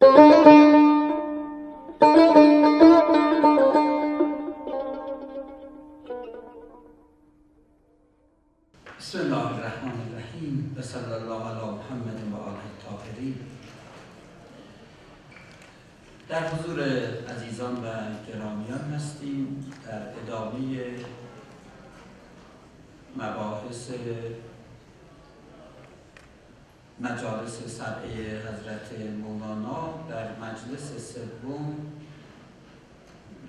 بسم الله الرحمن الرحیم و صلی الله علی محمد و آله الطاهرین در حضور عزیزان و گرامیان هستیم. در ادامه مباحث مجالس سبعه حضرت مولانا در مجلس سوم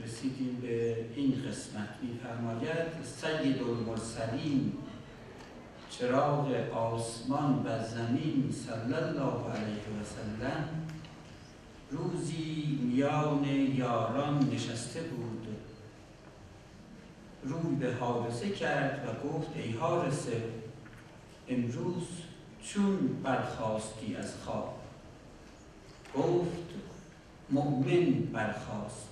رسیدیم به این قسمت. میفرماید سید المرسلین چراغ آسمان و زمین صلی الله علیه و سلم روزی میان یاران نشسته بود. روی به حارسه کرد و گفت ای حارسه امروز چون برخواستی از خواب؟ گفت مؤمن برخواستم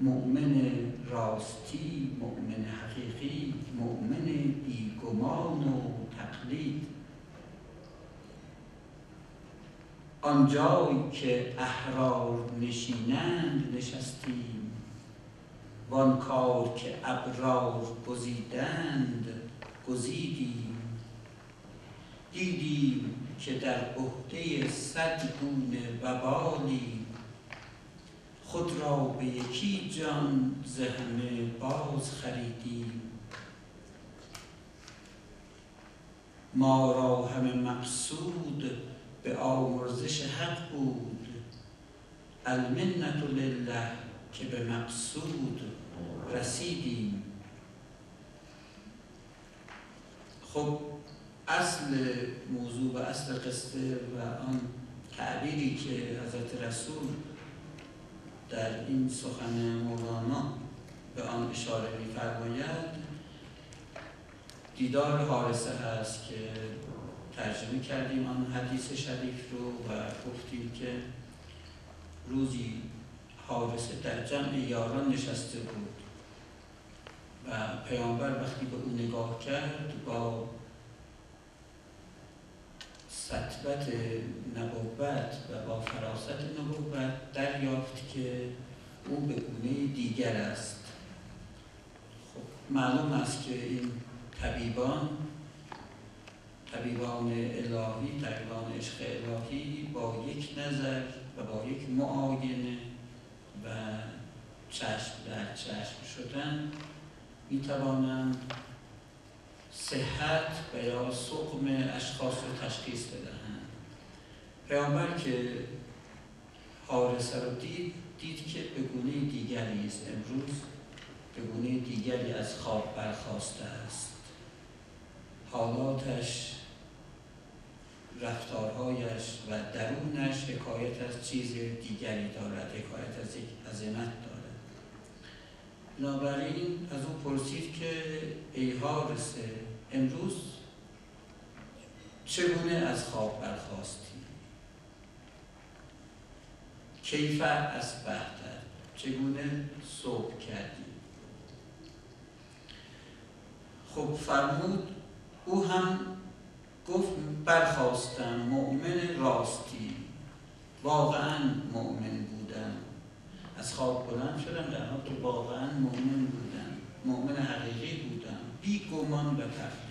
مؤمن راستی مؤمن حقیقی مؤمن بیگمان و تقلید. آنجایی که احرار نشینند نشستیم وان کار که ابرار گزیدند گزیدیم. دیدیم که در عهده صد گونه وبالی خود را به یکی جان همه باز خریدیم. ما را همه مقصود به آمرزش حق بود المنت لله که به مقصود رسیدیم. خب اصل موضوع و اصل قصه و آن تعبیری که حضرت رسول در این سخن مولانا به آن اشاره می‌فرماید دیدار حارسه هست که ترجمه کردیم آن حدیث شریف رو و گفتیم که روزی حارسه در جمع یاران نشسته بود و پیامبر وقتی به او نگاه کرد با سطبت نبوت و با فراست نبوت دریافت که او به گونه دیگر است. خب معلوم است که این طبیبان طبیبان الهی طبیبان عشق الهی با یک نظر و با یک معاینه و چشم در چشم شدن می توانند صحت و یا سقم اشخاص رو تشخیص بدهند پیامبر که حارسه رو دید دید که به گونه دیگری است. امروز به گونه دیگری از خواب برخواسته است. حالاتش رفتارهایش و درونش حکایت از چیز دیگری دارد حکایت از یک عظمت دارد. بنابراین از او پرسید که ای حارسه امروز چگونه از خواب برخواستی کیف از بهتر؟ چگونه صبح کردی خب فرمود او هم گفت برخواستم مؤمن راستی واقعا مؤمن بودم. از خواب بلند شدم در حال که واقعا مؤمن بودم. مؤمن حقیقی بودم بی گمان و تفدید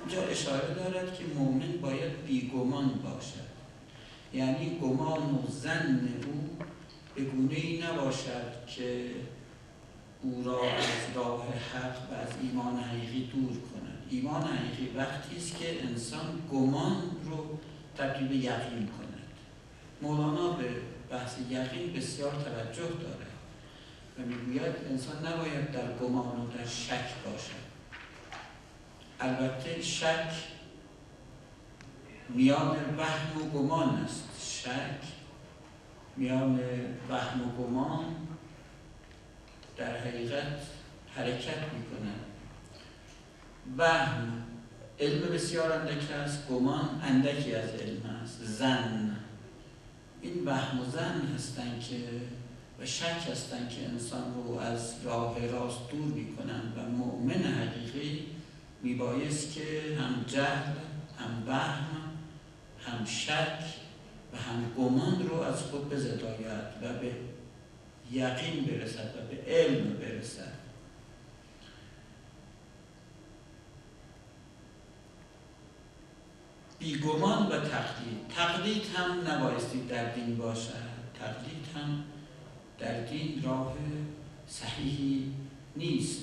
اینجا اشاره دارد که مؤمن باید بی گمان باشد. یعنی گمان و زن او به گونه ای نباشد که او را از راه حق و از ایمان حقیقی دور کند. ایمان حقیقی وقتی است که انسان گمان رو تبدیل به یقین کند. مولانا به بحث یقین بسیار توجه دارد. و می‌گوید انسان نباید در گمان و در شک باشد. البته شک میان وهم و گمان است. شک میان وهم و گمان در حقیقت حرکت می‌کنه وهم علم بسیار اندک است گمان اندکی از علم است. زن. این وهم و زن هستند که و شک هستند که انسان رو از راه راست دور می‌کنن و مؤمن حقیقی میبایست که هم جهل هم وهم هم شک و هم گمان رو از خود بزداید و به یقین برسد و به علم برسد. بیگمان و تقلید تقلید هم نبایستی در دین باشد. تقلید هم در دین راه صحیحی نیست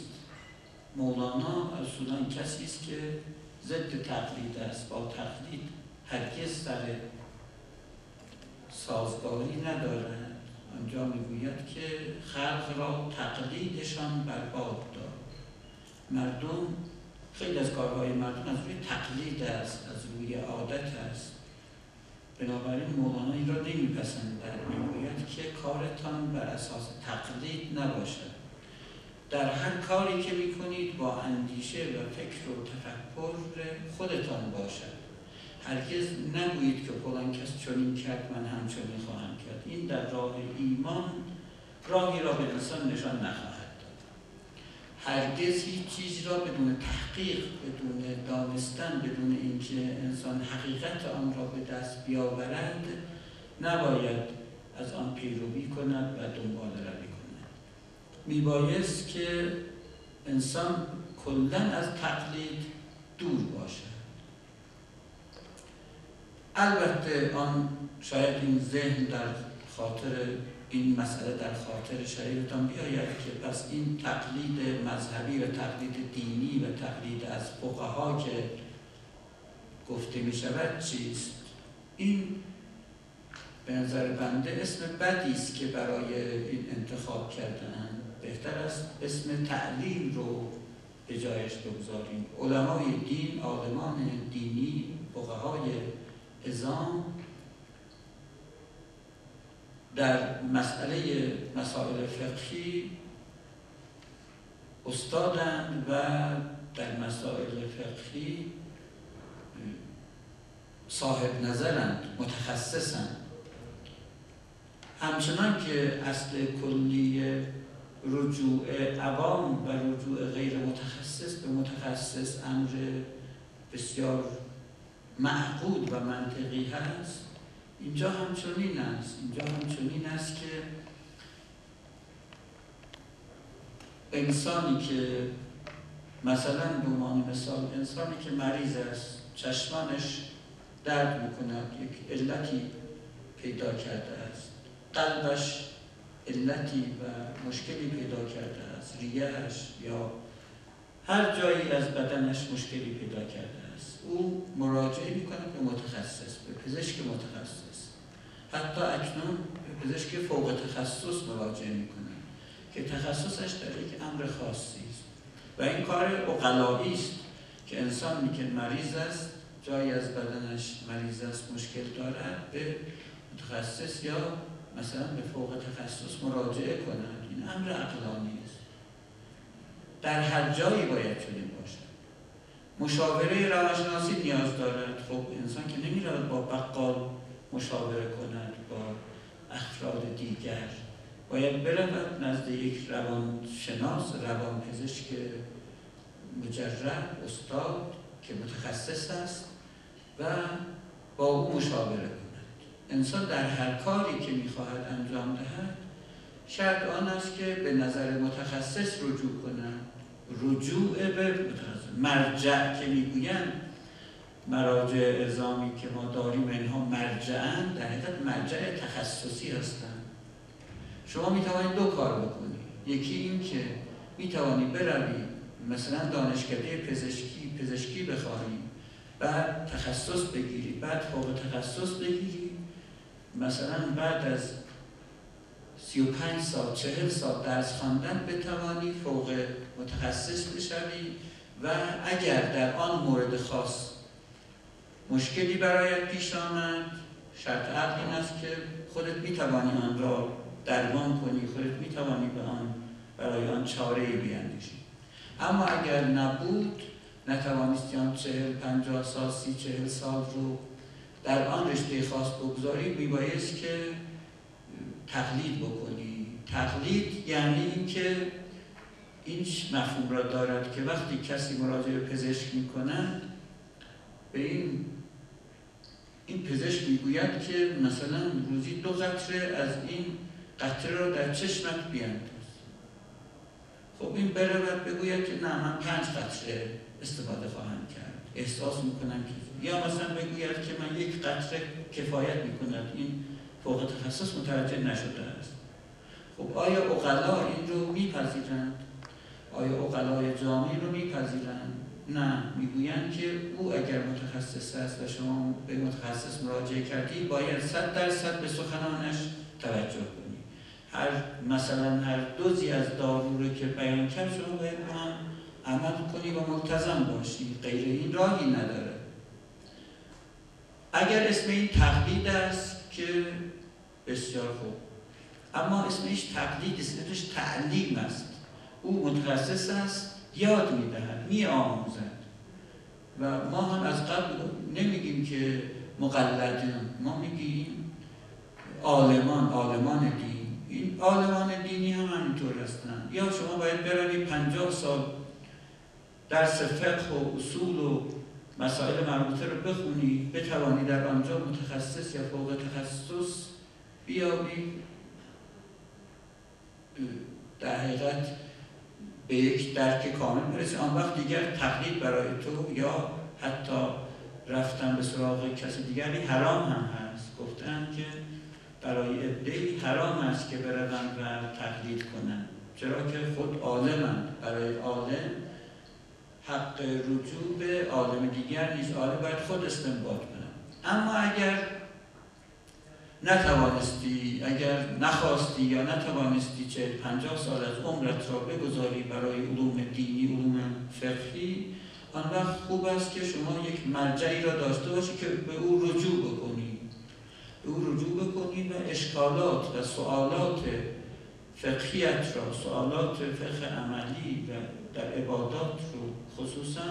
مولانا اصولا کسی است که ضد تقلید است با تقلید هرگز سر سازگاری ندارد آنجا می‌گوید که خلق را تقلیدشان برباد داد مردم خیلی از کارهای مردم از روی تقلید است از روی عادت است بنابراین مولانا این را نمیپسندد می‌گوید که کارتان بر اساس تقلید نباشد. در هر کاری که می‌کنید با اندیشه و فکر و تفکر خودتان باشد. هرگز نگویید که فلان کس چنین کرد من هم چنین خواهم کرد. این در راه ایمان راهی را به انسان نشان نخواهد هرگز هیچ چیز را بدون تحقیق بدون دانستن بدون اینکه انسان حقیقت آن را به دست بیاورد نباید از آن پیروی کند و دنبال روی کند. میبایست که انسان کلا از تقلید دور باشد. البته آن شاید این ذهن در خاطر این مسئله در خاطر شریعتان بیاید که پس این تقلید مذهبی و تقلید دینی و تقلید از فقها که گفته می شود چیست؟ این به نظر بنده اسم بدی است که برای این انتخاب کردن. بهتر است اسم تعلیم رو به جایش بگذاریم. علمای دین آدمان دینی فقهای ازام در مسئله مسائل فقهی استادند و در مسائل فقهی صاحب نظرند متخصصند. همچنان که اصل کلی رجوع عوام و رجوع غیر متخصص به متخصص امر بسیار معقود و منطقی هست. اینجا همچنین است. اینجا همچنین است که انسانی که مثلا به مثال انسانی که مریض است چشمانش درد می‌کند یک علتی پیدا کرده است. قلبش علتی و مشکلی پیدا کرده است ریهش یا هر جایی از بدنش مشکلی پیدا کرده است. او مراجعه می‌کنه به متخصص به پزشک متخصص. حتی اکنون پزشک فوق تخصص مراجعه می‌کنه که تخصصش در یک امر خاصی است. و این کار اقلایی است که انسان که مریض است جایی از بدنش مریض است مشکل دارد به متخصص یا مثلا به فوق تخصص مراجعه کند این امر عقلانی است. در هر جایی باید چنین باشد مشاوره روانشناسی نیاز دارد. خب انسان که نمی‌رود با بقال مشاوره کند با افراد دیگر. باید برود نزد یک روانشناس روان پزشک مجرد استاد که متخصص است و با او مشاوره کند. انسان در هر کاری که می‌خواهد انجام دهد شرط آن است که به نظر متخصص رجوع کند. رجوع به متخصص مرجع که می‌گویند مراجع ازامی که ما داریم اینها مرجعن در حقیقت مرجع تخصصی هستند شما می توانید دو کار بکنید. یکی این که می توانید بروید مثلا دانشکده پزشکی پزشکی بخواهید بعد تخصص بگیرید. بعد فوق تخصص بگیرید. مثلا بعد از 35 سال 40 سال درس خواندن بتوانی فوق متخصص بشوی و اگر در آن مورد خاص مشکلی برایت پیش آمد شرط عقل این است که خودت می‌توانی آن را درمان کنی خودت می‌توانی به آن برای آن چاره بیاندیشی اما اگر نبود نتوانستی آن چهل پنجاه سال سی چهل سال رو در آن رشته خاص بگذاری. میبایست که تقلید بکنی. تقلید یعنی اینکه این مفهوم را دارد که وقتی کسی مراجعه پزشک می‌کند به این این پزشک می‌گوید که مثلا روزی دو قطره از این قطره رو در چشمت بیانداز خب این برود بگوید که نه من پنج قطره استفاده خواهم کرد. احساس می‌کنم که یا مثلا بگوید که من یک قطره کفایت می‌کند. این فوق تخصص متوجه نشده است. خب آیا اقلا این رو میپذیرند؟ آیا اقلای جامعی رو میپذیرند؟ نه می‌گویند که او اگر متخصص است و شما به متخصص مراجعه کردی باید صد درصد به سخنانش توجه کنی. هر مثلا هر دوزی از دارو رو که بیان کرد شما باید هم عمل کنی و ملتزم باشی. غیر این راهی نداره. اگر اسم این تقلید است که بسیار خوب. اما اسمش تقلید اسمش تعلیم است. او متخصص است یاد می‌دهد می آموزد و ما هم از قبل نمیگیم که مقلدیم ما میگیم عالمان عالمان دین. این عالمان دینی هم همینطور هستن. یا شما باید بروید پنجاه سال درس فقه و اصول و مسائل مربوطه رو بخونی بتوانی در آنجا متخصص یا فوق تخصص بیابی. در حقیقت به یک درک کامل برسی آن وقت دیگر تقلید برای تو یا حتی رفتن به سراغ کسی دیگری حرام هم هست. گفتن که برای ادهی حرام است که بروند و تقلید کنند. چرا که خود عالمند. برای عالم حق رجوع به عالم دیگر نیست. عالم باید خود استنباط کنند اما اگر نتوانستی اگر نخواستی یا نتوانستی چه پنجاه سال از عمرت را بگذاری برای علوم دینی علوم فقهی آن وقت خوب است که شما یک مرجعی را داشته باشی که به او رجوع بکنی. به او رجوع بکنی و اشکالات و سوالات فقهیت را سوالات فقه عملی و در عبادات رو خصوصا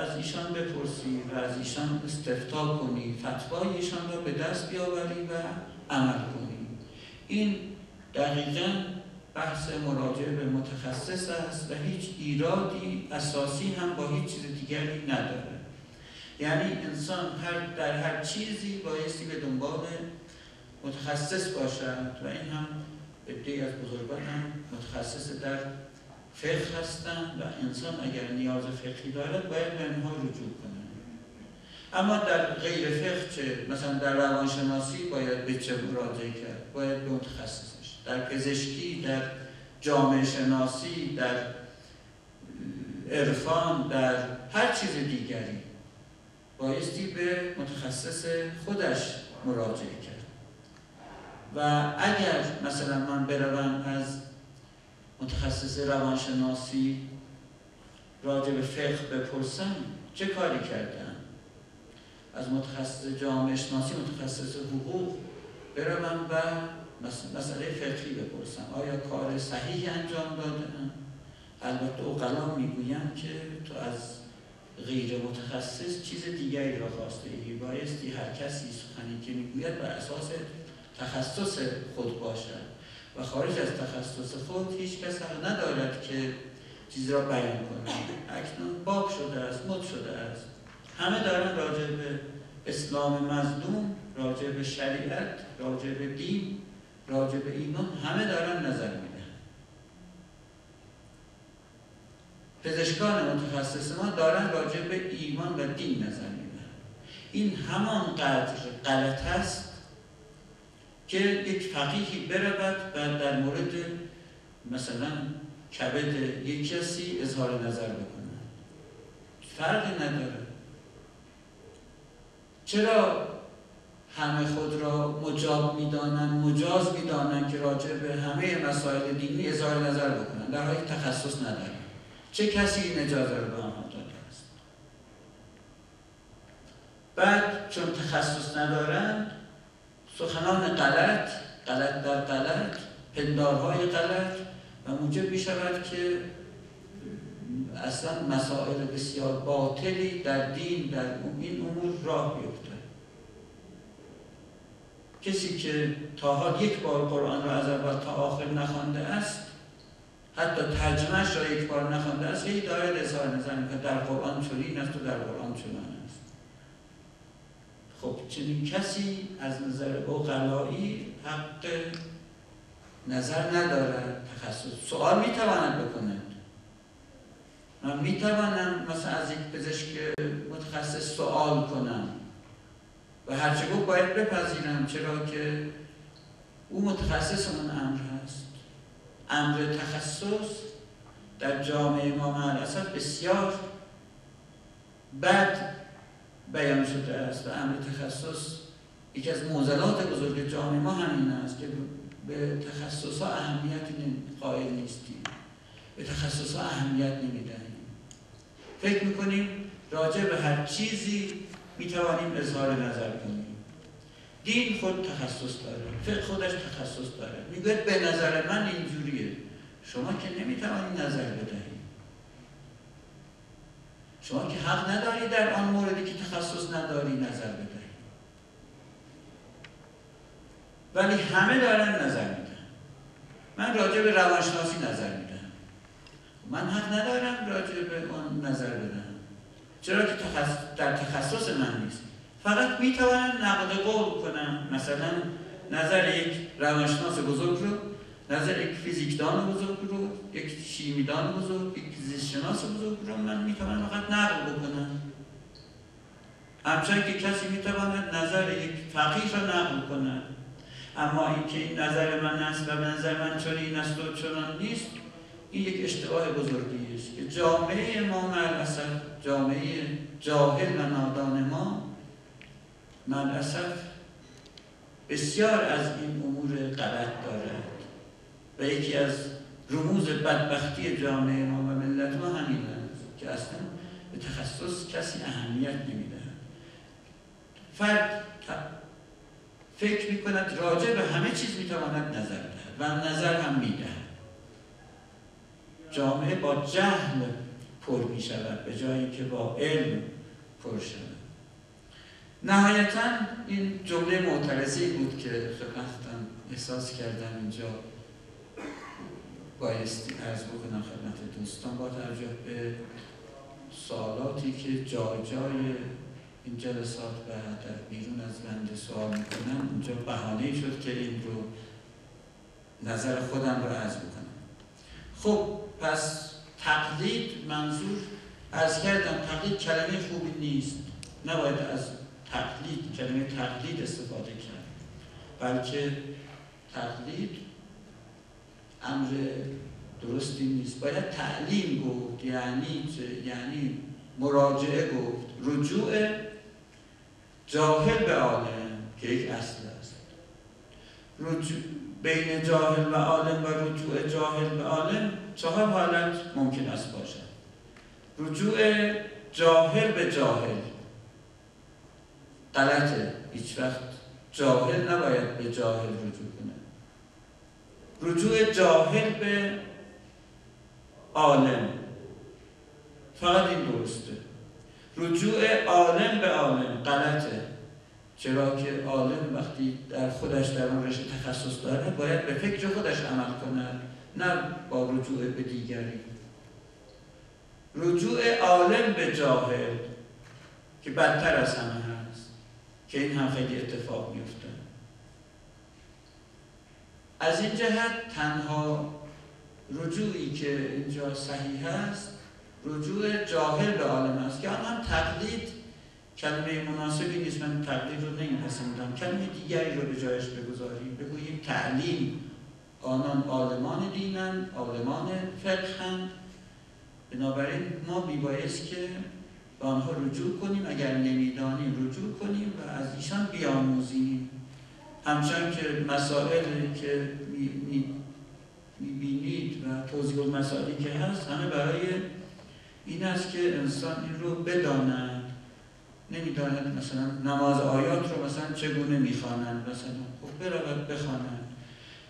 از ایشان بپرسی و از ایشان استفتا کنی فتوای ایشان را به دست بیاوری و عمل کنی. این دقیقا بحث مراجعه به متخصص است و هیچ ایرادی اساسی هم با هیچ چیز دیگری نداره. یعنی انسان هر در هر چیزی بایستی به دنبال متخصص باشد و این هم عده از بزرگان هم متخصص در فقه هستند و انسان اگر نیاز فقهی دارد باید به اینها رجوع کنه. اما در غیر فقه چه؟ مثلا در روانشناسی باید به چه مراجعه کرد؟ باید به متخصصش در پزشکی در جامعه شناسی در عرفان در هر چیز دیگری بایستی به متخصص خودش مراجعه کرد. و اگر مثلا من بروم از متخصص روانشناسی راجع به فقه بپرسم چه کاری کردن؟ از متخصص جامعه شناسی متخصص حقوق بروم و مسئله فقهی بپرسم. آیا کار صحیحی انجام دادن؟ البته اوقلا می‌گویم که تو از غیر متخصص چیز دیگری را خواسته ای. بایستی هر کسی سخنی که می‌گوید بر اساس تخصص خود باشد. و خارج از تخصص خود هیچ کس حق ندارد که چیز را بیان کنه اکنون باب شده است مد شده است. همه دارن راجع به اسلام مظلوم راجع به شریعت راجع به دین راجع به ایمان همه دارن نظر میدن پزشکان متخصص ما دارن راجع به ایمان و دین نظر میدن این همان قدر غلط است که یک فقیهی برود و در مورد مثلا کبد یک کسی اظهار نظر بکنه. فرقی نداره. چرا همه خود را مجاب می‌دانن مجاز می‌دانن که راجع به همه مسائل دینی اظهار نظر بکنن در حالی تخصص ندارن چه کسی این اجازه رو به آنها داده است؟ بعد چون تخصص ندارند سخنان غلط غلط در غلط پندارهای غلط و موجب می شود که اصلا مسائل بسیار باطلی در دین در این امور راه بیفته کسی که تا حال یک بار قرآن را از اول تا آخر نخوانده است حتی ترجمهش را یک بار نخوانده است هی داره اظهار نظر که در قرآن چنین است و در قرآن چنان. خب چنین کسی از نظر اقلایی حق نظر ندارد تخصص. سوال می‌تواند بکند. من می‌توانم مثلا از یک پزشک متخصص سوال کنم و هرچه گفت باید بپذیرم چرا که او متخصص اون امر هست. امر تخصص در جامعه ما معرصت بسیار بد بیان شده است و امر تخصص یکی از موزلات بزرگ جامعه ما همین است که به تخصص ها اهمیت قائل نیستیم. به تخصص ها اهمیت نمی‌دهیم فکر می‌کنیم راجع به هر چیزی می‌توانیم اظهار نظر کنیم. دین خود تخصص داره فقه خودش تخصص داره. می‌گوید به نظر من اینجوریه. شما که نمی‌توانید نظر بدهید. شما که حق نداری در آن موردی که تخصص نداری نظر بدهی. ولی همه دارن نظر میدن. من راجع به روانشناسی نظر میدم. من حق ندارم راجع به آن نظر بدم چرا که در تخصص من نیست. فقط می‌توانم نقد قول کنم. مثلا نظر یک روانشناس بزرگ رو نظر یک فیزیکدان بزرگ رو یک شیمیدان بزرگ یک زیستشناس بزرگ رو من می‌توانم فقط نقل بکنم. همچنان که کسی می‌تواند نظر یک فقیه را نقل کند. اما اینکه این نظر من است و نظر من چون این است و چنان نیست این یک اشتباه بزرگی است که جامعه ما ملعصف جامعه جاهل و نادان ما ملعصف بسیار از این امور غلط دارد. و یکی از رموز بدبختی جامعه ما و ملت ما همین است که اصلا به تخصص کسی اهمیت نمی‌دهد. فرد فکر می کند راجع به همه چیز می تواند نظر دهد و نظر هم می دهد جامعه با جهل پر می شود به جایی که با علم پر شود. نهایتا این جمله معترضی بود که خدمتتان احساس کردم اینجا. بایستی ارز بکنم خدمت دوستان با توجه به سوالاتی که جای جای این جلسات و در بیرون از بنده سوال می‌کنم اونجا بهانه شد که این رو نظر خودم رو عرض بکنم. خب پس تقلید منظور از کردم تقلید کلمه خوبی نیست. نباید از تقلید کلمه تقلید استفاده کرد بلکه تقلید امر درستی نیست. باید تعلیم گفت یعنی یعنی مراجعه گفت. رجوع جاهل به عالم که یک اصل است. رجوع بین جاهل و عالم و رجوع جاهل به عالم چهار حالت ممکن است باشد. رجوع جاهل به جاهل. غلطه. هیچ وقت جاهل نباید به جاهل رجوع رجوع جاهل به عالم. فقط این درسته. رجوع عالم به عالم غلطه. چرا که عالم وقتی در خودش در اون رشته تخصص داره باید به فکر خودش عمل کند نه با رجوع به دیگری. رجوع عالم به جاهل که بدتر از همه هست که این هم خیلی اتفاق میفته از این جهت تنها رجوعی که اینجا صحیح است رجوع جاهل به عالم است. که آن تقلید کلمه مناسبی نیست. من تقلید رو نمیپسندم. کلمه دیگری رو به جایش بگذاریم. بگوییم تعلیم. آنان عالمان دینند عالمان فقهند. بنابراین ما میبایست که به آنها رجوع کنیم. اگر نمی‌دانیم رجوع کنیم و از ایشان بیاموزیم. همچنان که مسائلی که می‌بینید و توضیح مسائلی که هست همه برای این است که انسان این رو بداند. نمی‌داند مثلا نماز آیات رو مثلا چگونه می‌خوانند مثلا خب برود بخوانند.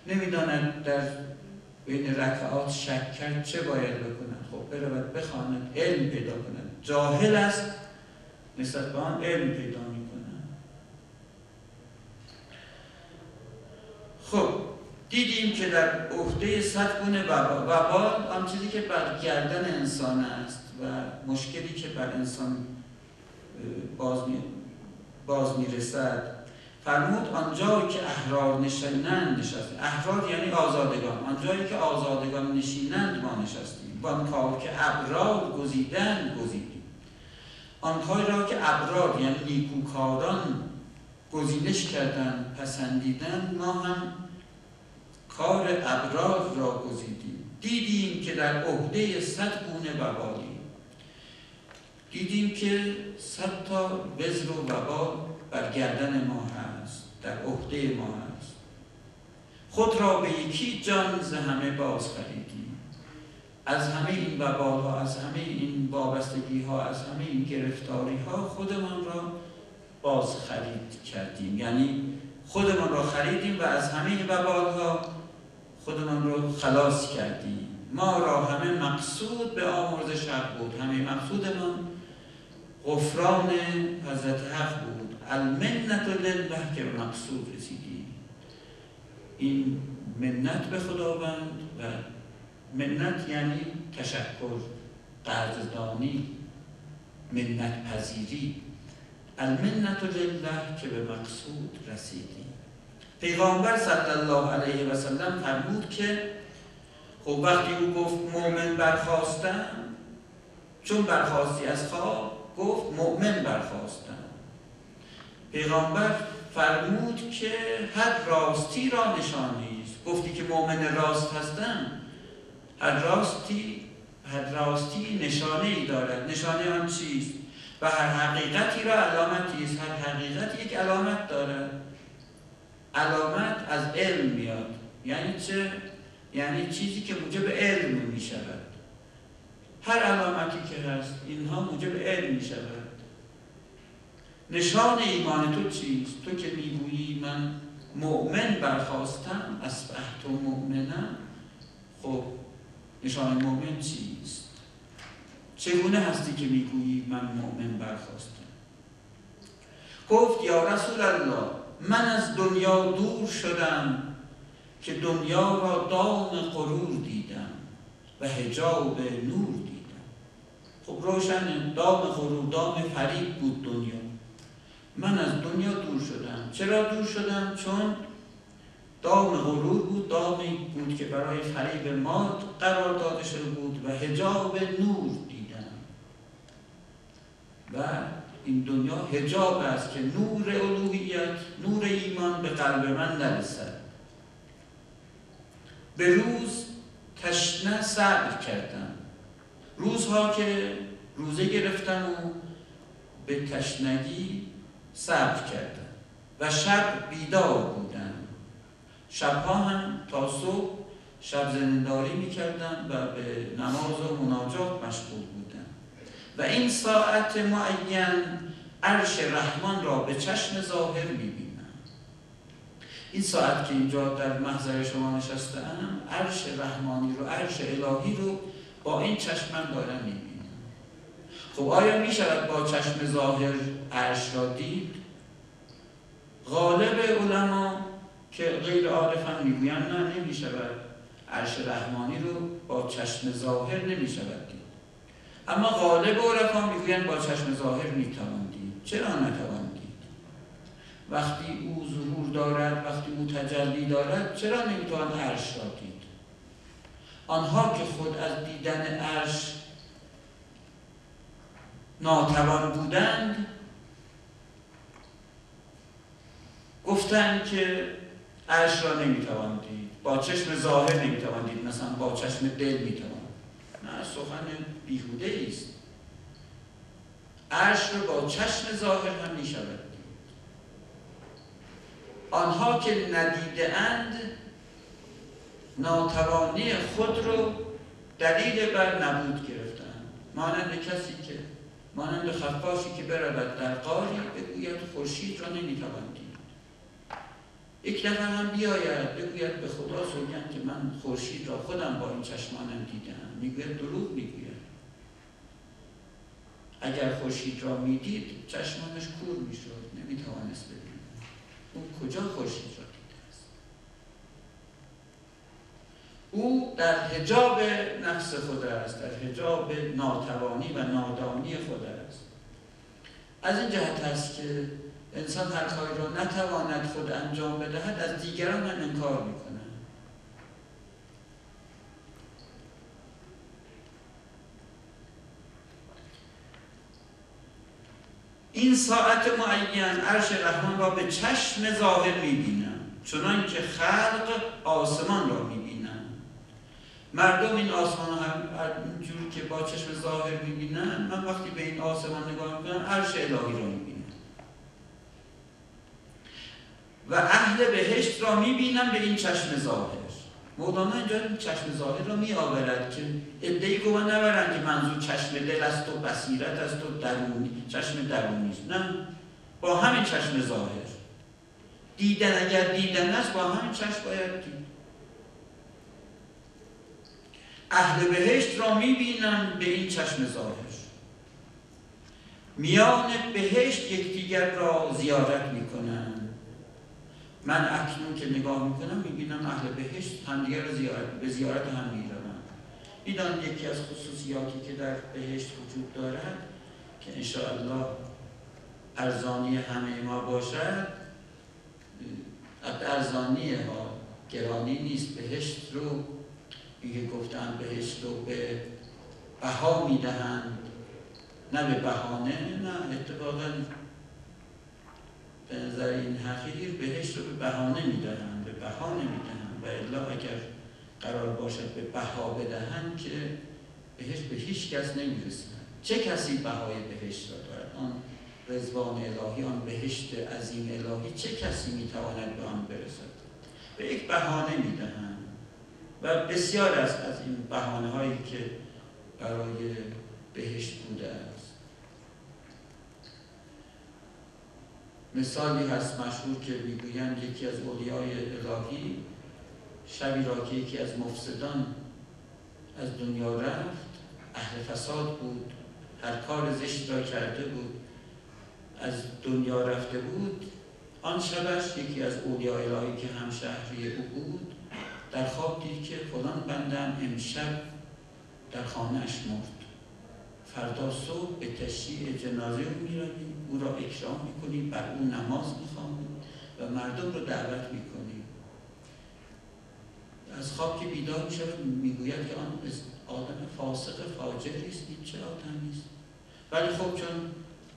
نمی‌داند در بین رکعات شک کرد چه باید بکنند خب برود بخواند علم پیدا کند. جاهل است نسبت به آن علم پیدا می‌کنند خب دیدیم که در عهده صد گونه وبا. وبا آن چیزی که بر گردن انسان است و مشکلی که بر انسان باز می باز می‌رسد. فرمود آنجایی که احرار نشینند نشست احرار یعنی آزادگان. آنجایی که آزادگان نشینند ما نشستیم. کار که ابرار گزیدن گزیدیم. آنهایی را که ابرار یعنی نیکوکاران گزینش کردن پسندیدن ما هم کار ابرار را گزیدیم. دیدیم که در عهده صد گونه وبالیم دیدیم که صد تا وزر و وبال بر گردن ما هست در عهده ما هست. خود را به یکی جان ز همه باز خریدیم. از همه این وبال ها از همه این وابستگی ها از همه این گرفتاری ها خودمان را باز خرید کردیم. یعنی خودمان را خریدیم و از همه این وبال ها خودمان رو خلاص کردیم. ما را همه مقصود به آمرزش حق بود. همه مقصودمان غفران حضرت حق بود. المنت لله که به مقصود رسیدیم. این منت به خداوند و منت یعنی تشکر قدردانی منت پذیری. المنت لله که به مقصود رسیدیم. پیغامبر صلی الله علیه و سلم فرمود که خب وقتی او گفت مؤمن برخواستم چون برخواستی از خواب گفت مؤمن برخواستم پیغامبر فرمود که هر راستی را نشانی است گفتی که مؤمن راست هستم هر راستی هر راستی نشانه ای دارد. نشانه آن چیست؟ و هر حقیقتی را علامتی است هر حقیقت یک علامت دارد علامت از علم میاد. یعنی چه؟ یعنی چیزی که موجب علم می شود هر علامتی که هست اینها موجب علم می شود نشان ایمان تو چیست؟ تو که می‌گویی من مؤمن برخواستم اصبحت مؤمنم. خب نشان مؤمن چیست؟ چگونه هستی که می‌گویی من مؤمن برخواستم گفت یا رسول الله من از دنیا دور شدم که دنیا را دام غرور دیدم و هجاب نور دیدم. خب روشن دام غرور دام فریب بود دنیا. من از دنیا دور شدم. چرا دور شدم؟ چون دام غرور بود دامی بود که برای فریب ماد قرار داده شده بود و هجاب نور و این دنیا هجاب است که نور الوهیت نور ایمان به قلب من نرسد. به روز تشنه صبر کردم. روزها که روزه گرفتم و به تشنگی صبر کردم و شب بیدار بودم. شبها هم تا صبح شب زنداری می کردم و به نماز و مناجات مشغول بودم و این ساعت معین عرش رحمان را به چشم ظاهر می بینم این ساعت که اینجا در محضر شما نشستم عرش رحمانی رو عرش الهی رو با این چشمم دارم می بینم خب آیا می شود با چشم ظاهر عرش را دید؟ غالب علما که غیر عارفن می‌گویند نه نمی شود عرش رحمانی رو با چشم ظاهر نمی شود دید. اما غالب عرفا می‌گویند با چشم ظاهر می‌توان دید چرا نتوان دید وقتی او ظهور دارد وقتی او تجلی دارد چرا نمی‌توان عرش را دید؟ آنها که خود از دیدن عرش ناتوان بودند گفتند که عرش را نمی‌توان دید. با چشم ظاهر نمی‌توان دید. مثلا با چشم دل می‌توان سخن بیهوده است رو با چشم ظاهر هم می‌شود. دید آنها که ندیده اند ناتوانی خود رو دلیل بر نبود گرفتن مانند کسی که مانند خفاشی که برود در قاری بگوید خورشید را نمی‌توان دید. یک نفر هم بیاید بگوید به خدا سوگن که من خورشید را خودم با این چشمانم دیدم می‌گوید دروغ می‌گوید اگر خورشید را می‌دید چشمانش کور می‌شد نمی‌توانست ببیند. او کجا خورشید را دیده است؟ او در حجاب نفس خود است در حجاب ناتوانی و نادانی خود است. از این جهت است که انسان هر کاری را نتواند خود انجام بدهد از دیگران هم انکار می‌کنه این ساعت معین عرش رحمان را به چشم ظاهر می‌بینم چنان که خلق آسمان را می‌بینم. مردم این آسمان هم جور که با چشم ظاهر می‌بینن من وقتی به این آسمان نگاه می‌کنم عرش الهی را می‌بینم. و اهل بهشت را می‌بینم به این چشم ظاهر. مولانا اینجا چشم ظاهر را می آورد که ادهی گوه نبرن که منظور چشم دل است و بصیرت است و درونی چشم درونی است. نه با همین چشم ظاهر. دیدن اگر دیدن است با همین چشم باید دید. اهل بهشت را می‌بینم به این چشم ظاهر. میان بهشت یکدیگر را زیارت می‌کنن من اکنون که نگاه می‌کنم می‌بینم اهل بهشت همدیگه رو زیارت به زیارت هم می‌روند. ایدان یکی از خصوصیاتی که در بهشت وجود دارد که انشاءالله ارزانی همه ما باشد ارزانی ها گرانی نیست. بهشت رو میگه گفتن بهشت رو به بها می‌دهند. نه به بهانه نه اتفاقا به نظر این حقیر بهشت رو به بهانه می‌دهند به بهانه می‌دهند و الا اگر قرار باشد به بها بدهند که بهشت به هیچ کس نمی‌رسند چه کسی بهای بهشت را دارد؟ آن رزوان الهی آن بهشت عظیم الهی چه کسی می‌تواند به آن برسد؟ به یک بهانه می‌دهند و بسیار است از این بهانه هایی که برای بهشت بوده است مثالی هست مشهور که می‌گویند یکی از اولیای الهی شبی را که یکی از مفسدان از دنیا رفت اهل فساد بود هر کار زشت را کرده بود از دنیا رفته بود. آن شبش یکی از اولیای الهی که هم شهری او بود. در خواب دید که فلان بندم امشب در خانهش مرد. فردا صبح به تشییع جنازه او او را اکرام می‌کنیم بر او نماز می‌خوانیم و مردم رو دعوت می‌کنیم. از خواب که بیدار میشه می‌گوید که آن آدم فاسق فاجری است این چه آدمی است ولی خب چون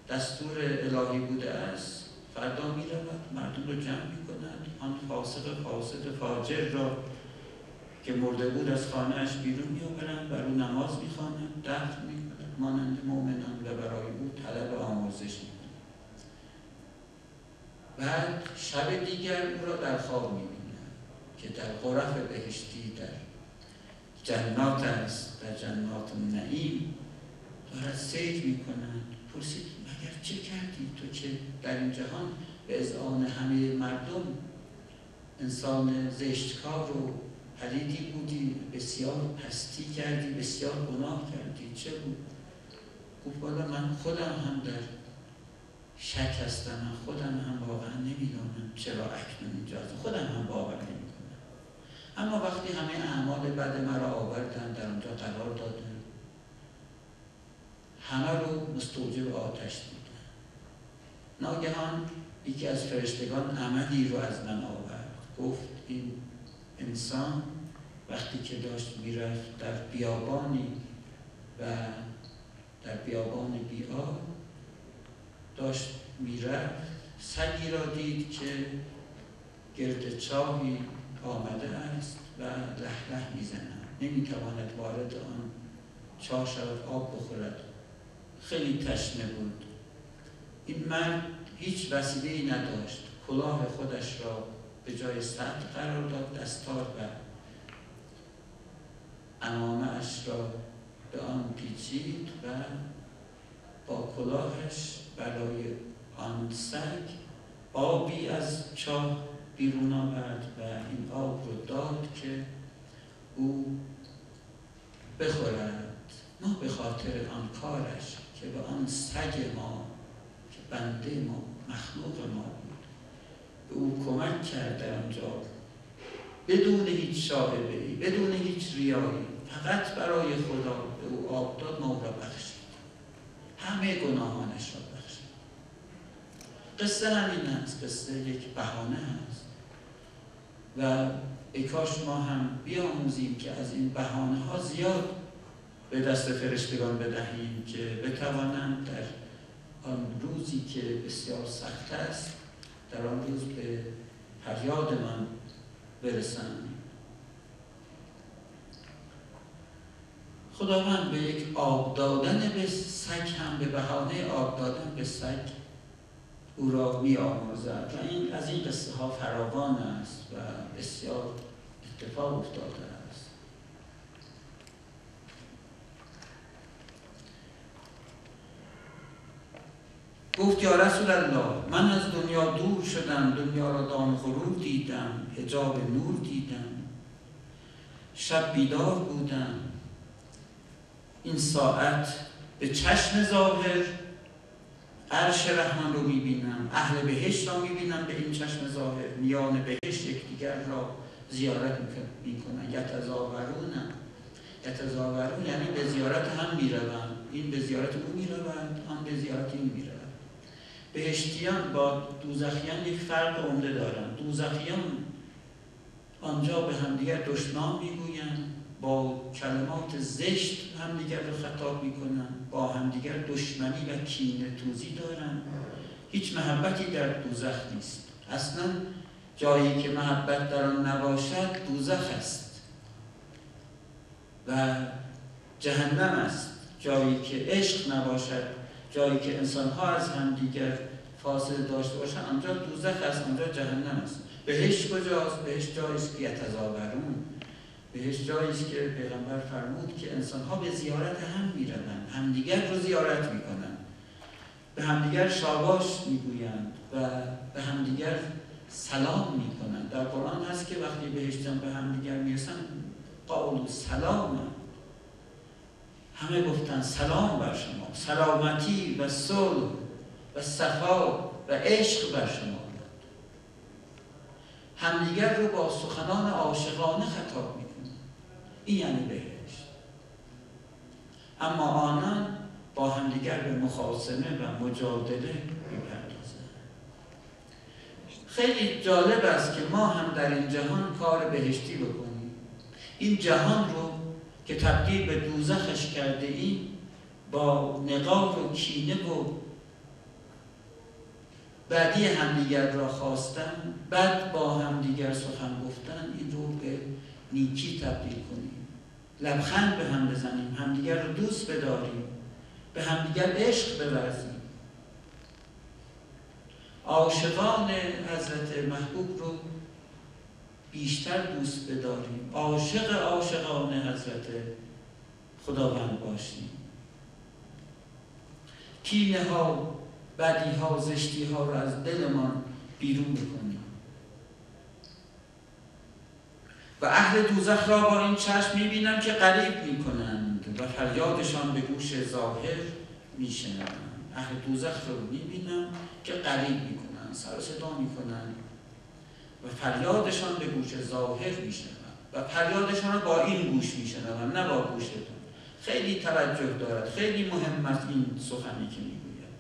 دستور الهی بوده است فردا می‌رود مردم رو جمع می‌کنند آن فاسق فاسد فاجر را که مرده بود از خانهاش بیرون میآورند بر او نماز می‌خوانند دفن می‌کنند مانند مؤمنان و برای او طلب آموزش می‌کنند بعد شب دیگر او را در خواب می‌بینه که در غرف بهشتی در جنات است در جنات نعیم دارد سیر می‌کنند پرسید مگر چه کردی؟ تو که در این جهان به اذعان همه مردم انسان زشتکار و پلیدی بودی بسیار پستی کردی بسیار گناه کردی چه بود؟ گفت من خودم هم در شک هستم. من خودم هم واقعا نمی‌دانم چرا اکنون اینجاست خودم هم باور نمی‌کنم. اما وقتی همه اعمال بد مرا آوردن در آنجا قرار دادن همه رو مستوجب آتش دیدن. ناگهان یکی از فرشتگان عملی رو از من آورد. گفت این انسان وقتی که داشت می‌رفت در بیابانی و در بیابان بیاب داشت می‌رفت. سگی را دید که گرد چاهی آمده است و لح لح می‌زند. نمی‌تواند وارد آن چاه شود آب بخورد. خیلی تشنه بود. این مرد هیچ وسیله نداشت. کلاه خودش را به جای سطح قرار داد دستار و امامه را به آن پیچید و با کلاهش برای آن سگ آبی از چاه بیرون آورد و این آب رو داد که او بخورد. نه به خاطر آن کارش که به آن سگ ما که بنده ما مخلوق ما بود. به او کمک کرد در آنجا. بدون هیچ شاهده بدون هیچ ریایی فقط برای خدا به او آب داد ما را بخشید. همه گناهانش را قصه همین است قصه یک بهانه هست. و ای کاش ما هم بیاموزیم که از این بهانه ها زیاد به دست فرشتگان بدهیم که بتوانند در آن روزی که بسیار سخت است در آن روز به فریاد من برسند. خداوند به یک آب دادن به سگ هم به بهانه آب دادن به سگ او را می آموزد و این از این قصه ها فراوان است و بسیار اتفاق افتاده است. گفت یا رسول الله من از دنیا دور شدم دنیا را دام غرور دیدم حجاب نور دیدم شب بیدار بودم. این ساعت به چشم ظاهر عرش رحمان رو می‌بینم اهل بهشت را می‌بینم به این چشم ظاهر. میان بهشت یکدیگر را زیارت می‌کنن. یتزاورونم یتزاورون یعنی به زیارت هم می‌روند. این به زیارت او می‌روند هم به زیارت این می‌روند. بهشتیان با دوزخیان یک فرق عمده دارند. دوزخیان آنجا به همدیگر دشنام می‌گویند. با کلمات زشت همدیگر رو خطاب می‌کنن با همدیگر دشمنی و کینه توزی دارن. هیچ محبتی در دوزخ نیست. اصلا جایی که محبت در آن نباشد دوزخ است. و جهنم است. جایی که عشق نباشد جایی که انسان ها از همدیگر فاصله داشته باشن آنجا دوزخ است آنجا جهنم است. بهش کجاست؟ بهش جایی است که یتزاورون بهش جایی است که پیغمبر فرمود که انسان ها به زیارت هم می‌روند همدیگر رو زیارت می‌کنند. به همدیگر شاباش می‌گویند و به همدیگر سلام می‌کنند. در قرآن هست که وقتی بهشتان به همدیگر می‌رسن قول سلام همه گفتن سلام بر شما سلامتی و صلح و صفا و عشق بر شما. همدیگر رو با سخنان عاشقانه خطاب می این یعنی بهشت. اما آنان با همدیگر به مخاصمه و مجادله می‌پردازند. خیلی جالب است که ما هم در این جهان کار بهشتی بکنیم. این جهان رو که تبدیل به دوزخش کرده ایم با نقاب و کینه و بعدی همدیگر را خواستن بعد با همدیگر سخن گفتن این رو به نیکی تبدیل کنیم. لبخند به هم بزنیم همدیگر رو دوست بداریم به همدیگر عشق بورزیم. عاشقان حضرت محبوب رو بیشتر دوست بداریم. عاشق عاشقان حضرت خداوند باشیم. کینه ها بدی ها زشتی ها رو از دلمان بیرون بکنیم. و اهل دوزخ را با این چشم می‌بینم که قریب می‌کنند و فریادشان به گوش ظاهر میشنوند. اهل دوزخ را می‌بینم که قریب می‌کنند سر صدا می‌کنند و فریادشان به گوش ظاهر میشنوند و فریادشان را با این گوش میشنوند نه با گوشتون خیلی توجه دارد خیلی مهم است این سخنی که می‌گوید.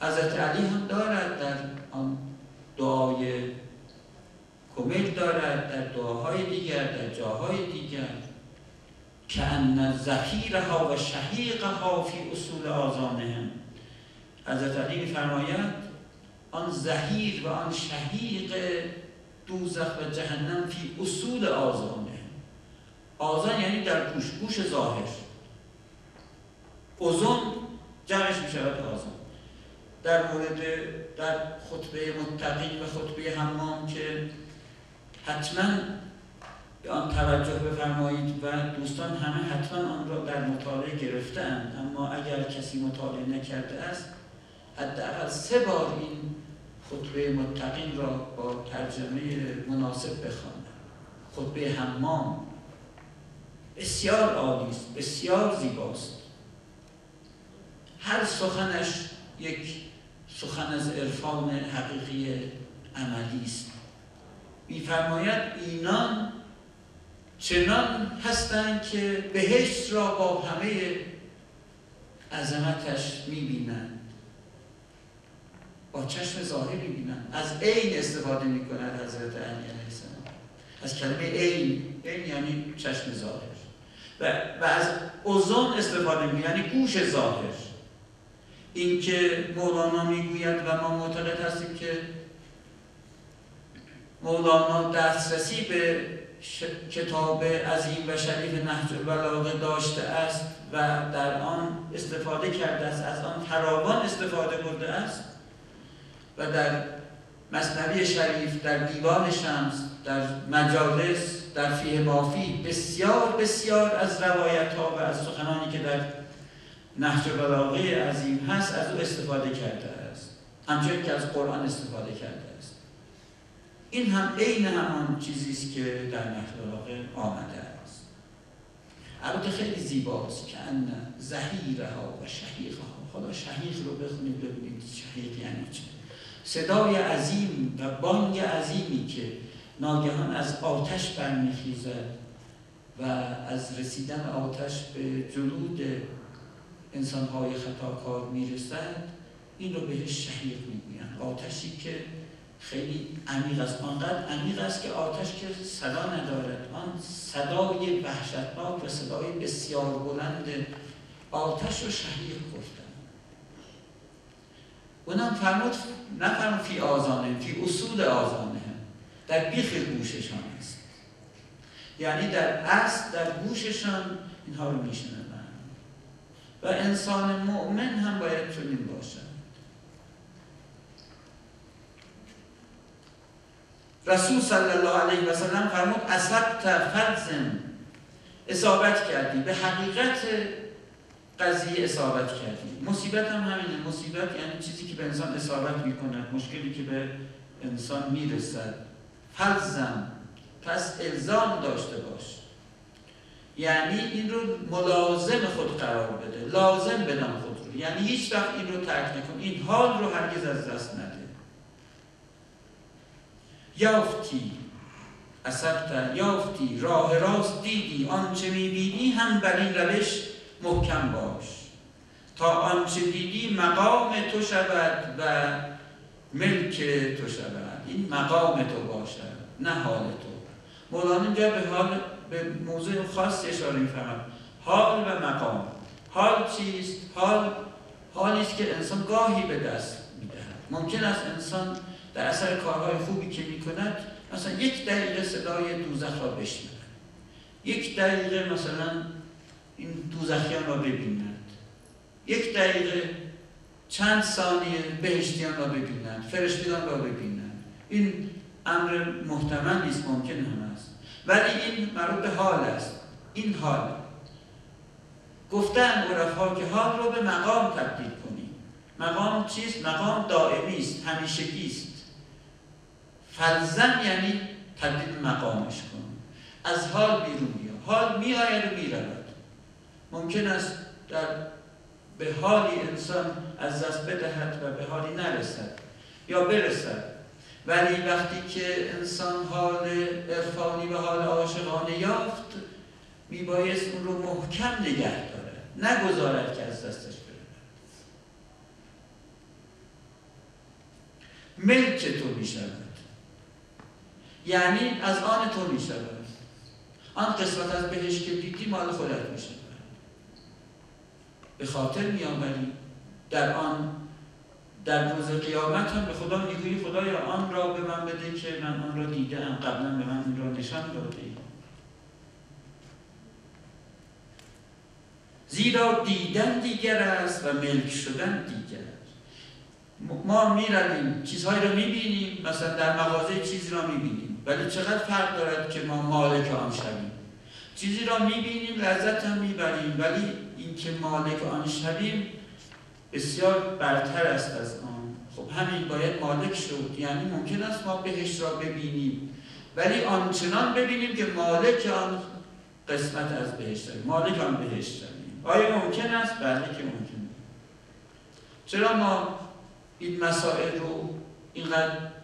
حضرت علی هم دارد در آن دعای کمک دارد در دعاهای دیگر در جاهای دیگر. که ان ها و ها فی اصول آزانهم حضرت علی میفرماید آن زهیر و آن شهیق دوزخ و جهنم فی اصول آزانه آزان یعنی در گوش گوش ظاهر. اوزون جمعش می آزان در مورد در خطبه متقین و خطبه حمام که حتما به آن توجه بفرمایید و دوستان همه حتما آن را در مطالعه گرفتن اما اگر کسی مطالعه نکرده است حداقل سه بار این خطبه متقین را با ترجمه مناسب بخواند. خطبه حمام بسیار عالی است بسیار زیباست. هر سخنش یک سخن از عرفان حقیقی عملی است. میفرماید اینان چنان هستند که بهشت را با همه عظمتش می‌بینند. با چشم ظاهر می‌بینن از عین استفاده می‌کنن حضرت علی علیه السلام. از کلمه عین عین یعنی چشم ظاهر. و, و از اوزون استفاده می یعنی گوش ظاهر. اینکه مولانا می‌گوید و ما معتقد هستیم که مولانا دسترسی به کتاب عظیم و شریف نهج البلاغه داشته است و در آن استفاده کرده است از آن فراوان استفاده برده است و در مصنوی شریف در دیوان شمس در مجالس در فیه بافی بسیار بسیار از روایت ها و از سخنانی که در نهج بلاغه عظیم هست از او استفاده کرده است. همچنین که از قرآن استفاده کرده این هم عین همان چیزی است که در بلاغه آمده است. البته خیلی زیباست که ان ها و ها خدا شهیق رو بخونید ببینید شهیق یعنی چه. صدای عظیم و بانگ عظیمی که ناگهان از آتش برمیخیزد و از رسیدن آتش به جلود انسانهای خطاکار می‌رسد این رو بهش شهیق می‌گویند. آتشی که خیلی عمیق است. آنقدر عمیق است که آتش که صدا ندارد. آن صدای وحشتناک و صدای بسیار بلند آتش رو شهیق گفتن اونم فرمود نه فی آزانه فی اصول آزانه در بیخ گوششان است. یعنی در اصل در گوششان اینها رو میشنوند. و انسان مؤمن هم باید چنین باشد. رسول صلی الله علیه و سلم فرمود اصبت فرزن اصابت کردی. به حقیقت قضیه اصابت کردی. مصیبت هم همینه. مصیبت یعنی چیزی که به انسان اصابت می‌کند مشکلی که به انسان می‌رسد. فلزم پس الزام داشته باش. یعنی این رو ملازم خود قرار بده. لازم بدم خود رو. یعنی هیچ وقت این رو ترک نکن. این حال رو هرگز از دست نده. یافتی. اصبت یافتی. راه راست دیدی. آنچه می‌بینی هم بر این روش محکم باش. تا آنچه دیدی مقام تو شود و ملک تو شود. این مقام تو باشد نه حال تو. مولانا اینجا به حال به موضوع خاص اشاره میفرماد حال و مقام. حال چیست؟ حال حالی که انسان گاهی به دست می‌دهد. ممکن است انسان در اثر کارهای خوبی که می‌کند مثلا یک دقیقه صدای دوزخ را بشنود. یک دقیقه مثلا این دوزخیان را ببیند. یک دقیقه چند ثانیه بهشتیان را ببینند فرشتگان را ببینند این امر محتمل نیست ممکن هم است. ولی این مربوط به حال است. این حال. گفتن عرفا که حال رو به مقام تبدیل کنیم. مقام چیست؟ مقام دائمی است همیشگی است. فلزم یعنی تبدیل مقامش کن. از حال بیرون بیا. حال می آید و می رود ممکن است در به حالی انسان از دست بدهد و به حالی نرسد یا برسد. ولی وقتی که انسان حال عرفانی و حال عاشقانه یافت میبایست اون رو محکم نگه داره نگذارد که از دستش بره ملک تو می‌شود. یعنی از آن تو می‌شود. آن قسمت از بهش که دیدی مال خودت میشه به خاطر میآوری در آن در روز قیامت هم به خدا می‌گویی خدایا آن را به من بده که من آن را دیدم قبلا به من این را نشان داده زیرا دیدن دیگر است و ملک شدن دیگر. ما می‌رویم چیزهایی را می‌بینیم مثلا در مغازه چیزی را می‌بینیم. ولی چقدر فرق دارد که ما مالک آن شویم؟ چیزی را می‌بینیم لذت هم می‌بریم ولی اینکه مالک آن شویم بسیار برتر است از آن. خب همین باید مالک شد یعنی ممکن است ما بهش را ببینیم. ولی آنچنان ببینیم که مالک آن قسمت از بهشت داریم مالک آن بهشت داریم. آیا ممکن است؟ بله که ممکن. چرا ما این مسائل رو اینقدر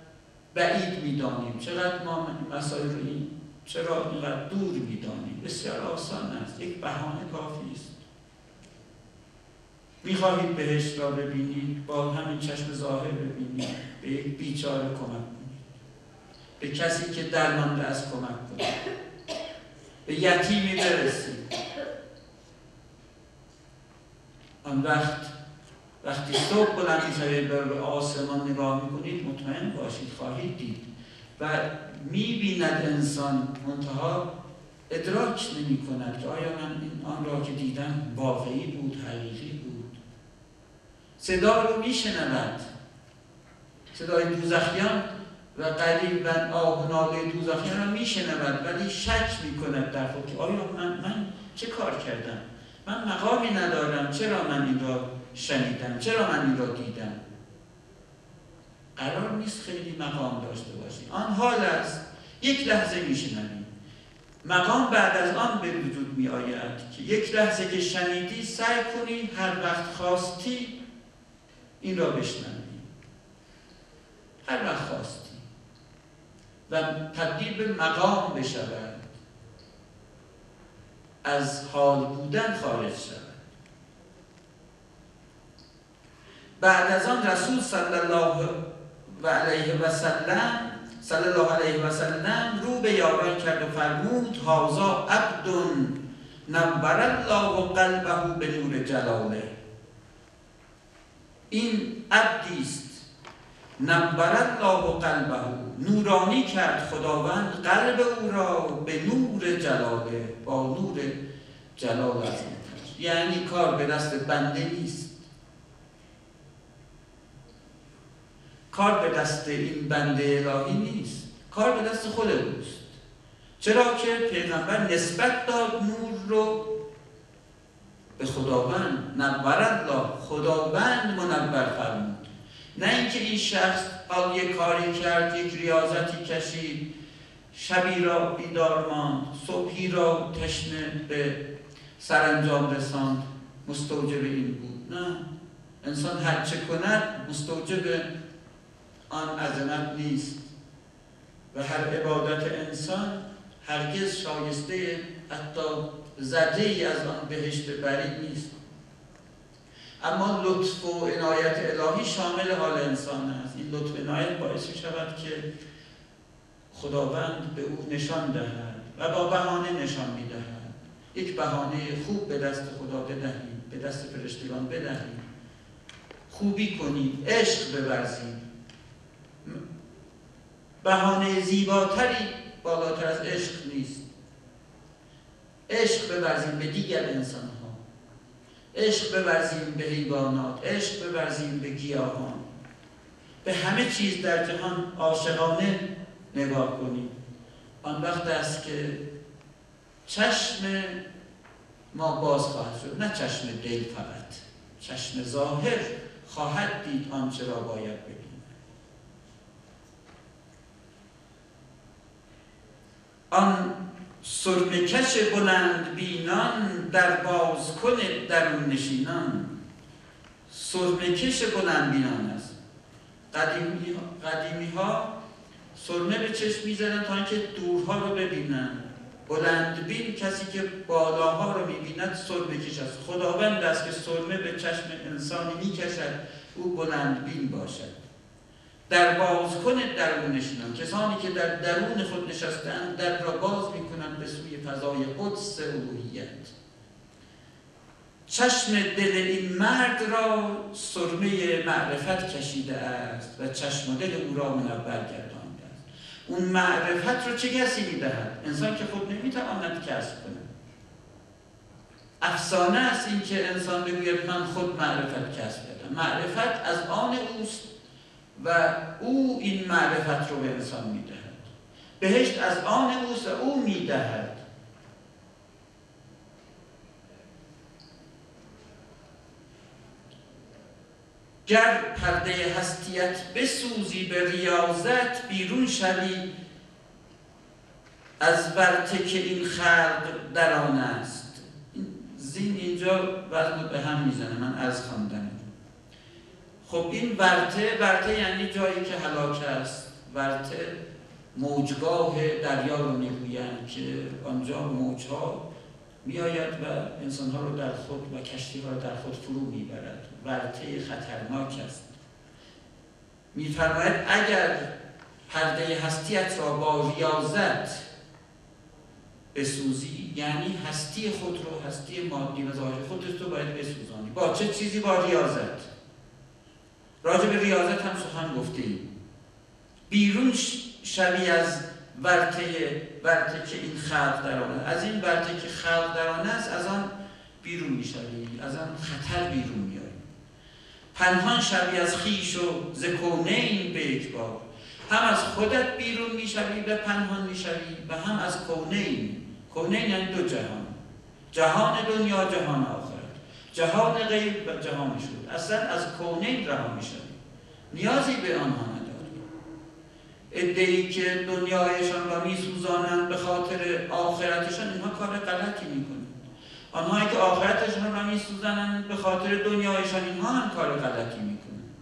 بعید می‌دانیم. چقدر ما مسائل رو این چرا اینقدر دور می‌دانیم؟ بسیار آسان است. یک بهانه کافی است. می‌خواهید بهشت را ببینید با همین چشم ظاهر ببینید. به یک بیچاره کمک کنید. به کسی که درمانده از کمک کنید. به یتیمی برسید. آن وقت وقتی صبح بلند می‌شوید به آسمان نگاه می‌کنید مطمئن باشید خواهید دید. و می‌بیند انسان منتها ادراک نمی کند که آیا من این آن را که دیدم واقعی بود حقیقی بود. صدا رو میشنود. صدای دوزخیان و قریبا آه ناله دوزخیان رو میشنود ولی شک می‌کند در خود که آیا من, من چه کار کردم؟ من مقامی ندارم چرا من این را شنیدم. چرا من این را دیدم؟ قرار نیست خیلی مقام داشته باشی. آن حال است. یک لحظه میشنوی. مقام بعد از آن به وجود می آید که یک لحظه که شنیدی سعی کنی هر وقت خواستی این را بشنوی. هر وقت خواستی. و تبدیل به مقام بشود. از حال بودن خارج شود. بعد از آن رسول صلی الله و علیه و سلم صلی الله علیه و سلم رو به یاران کرد و فرمود هازا عبد نبر الله قلبه به نور جلاله. این عبدی است. نبر الله قلبه. نورانی کرد خداوند قلب او را به نور جلاله با نور جلال از یعنی کار به دست بنده نیست. کار به دست این بنده الهی نیست. کار به دست خود اوست. چرا که پیغمبر نسبت داد نور رو به خداوند نبرد لا. خداوند منور فرمود. نه اینکه این شخص حال یک کاری کرد یک ریاضتی کشید شبی را بیدار ماند صبحی را تشنه به سرانجام رساند. مستوجب این بود. نه. انسان هر چه کند مستوجب آن عظمت نیست. و هر عبادت انسان هرگز شایسته حتی زده ای از آن بهشت برید نیست. اما لطف و عنایت الهی شامل حال انسان است. این لطف عنایت باعث می شود که خداوند به او نشان دهد و با بهانه نشان می دهد یک بهانه خوب به دست خدا بدهید به دست فرشتگان بدهید. خوبی کنید عشق بورزید. بهانه زیباتری بالاتر از عشق نیست. عشق بورزیم به دیگر انسان ها عشق بورزیم به حیوانات. عشق بورزیم به گیاهان. به همه چیز در جهان عاشقانه نگاه کنیم. آن وقت است که چشم ما باز خواهد شد. نه چشم دل فقط. چشم ظاهر خواهد دید آنچه را باید ببینید آن سرمکش بلند بینان در باز کن درون نشینان. سرمکش بلند بینان است. قدیمی, قدیمی ها سرمه به چشم می‌زنن تا اینکه دورها رو ببینن. بلند بین کسی که بالاها رو می‌بیند سرمه کش است. خداوند است که سرمه به چشم انسانی می‌کشد. او بلند بین باشد. در باز کنه درونشون کسانی که در درون خود نشستند در را باز می‌کنند به سوی فضای قدس الوهیت. چشم دل این مرد را سرمه معرفت کشیده است و چشم دل او را منور گردانده است. اون معرفت رو چه کسی می‌دهد؟ انسان که خود نمی‌تواند کسب کنه افسانه است اینکه انسان بگوید من خود معرفت کسب کردم. معرفت از آن اوست و او این معرفت رو به انسان می‌دهد. بهشت از آن اوست و او می‌دهد. گر پرده هستیت بسوزی به ریاضت بیرون شوی از ورته که این خلق در آن است. زین اینجا وزن به هم می‌زنه. من از خواندم. خب این ورته ورته یعنی جایی که هلاک است. ورته موجگاه دریا رو می‌گویند که آنجا موجها میآید و انسانها رو در خود و کشتی ها رو در خود فرو می‌برد. ورطه خطرناک است. میفرماید اگر پرده هستیت را با ریاضت بسوزی یعنی هستی خود رو هستی مادی و ظاهری خودت رو باید بسوزانی. با چه چیزی با ریاضت؟ راجع به ریاضت هم سخن گفته ایم بیرون شوی از ورته ورته که این خلق در آن از این ورته که خلق در آن است از آن بیرون می‌شوی. از آن خطر بیرون میایی پنهان شوی از خیش و زکونه این به یک هم از خودت بیرون می‌شوی و پنهان می‌شوی و هم از کونه این. کونه یعنی دو جهان. جهان دنیا جهان آخرت جهان غیب و جهان شد. اصلا از کونه رها می‌شوی نیازی به آنها ادهی که دنیایشان را میسوزانند به خاطر آخرتشان اینها کار غلطی می‌کنند آنهایی که آخرتشان را میسوزانند به خاطر دنیایشان اینها هم کار غلطی می‌کنند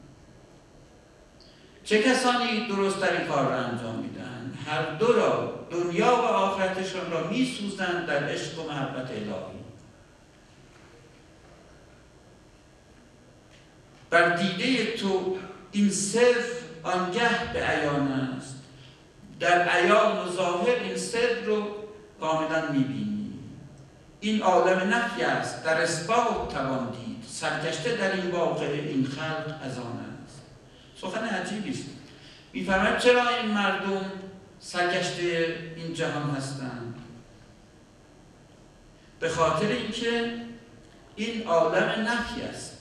چه کسانی درست این کار را انجام می‌دهند هر دو را دنیا و آخرتشان را میسوزند در عشق و محبت الهی. بر دیده تو این صرف آنگه به عیان است. در عیان و ظاهر این سر رو کاملا می‌بینی. این عالم نفی است در اثبات توان دید. سرگشته در این واقع این خلق از آن است. سخن عجیبی است. میفرماید چرا این مردم سرگشته این جهان هستند؟ به خاطر اینکه این عالم نفی است.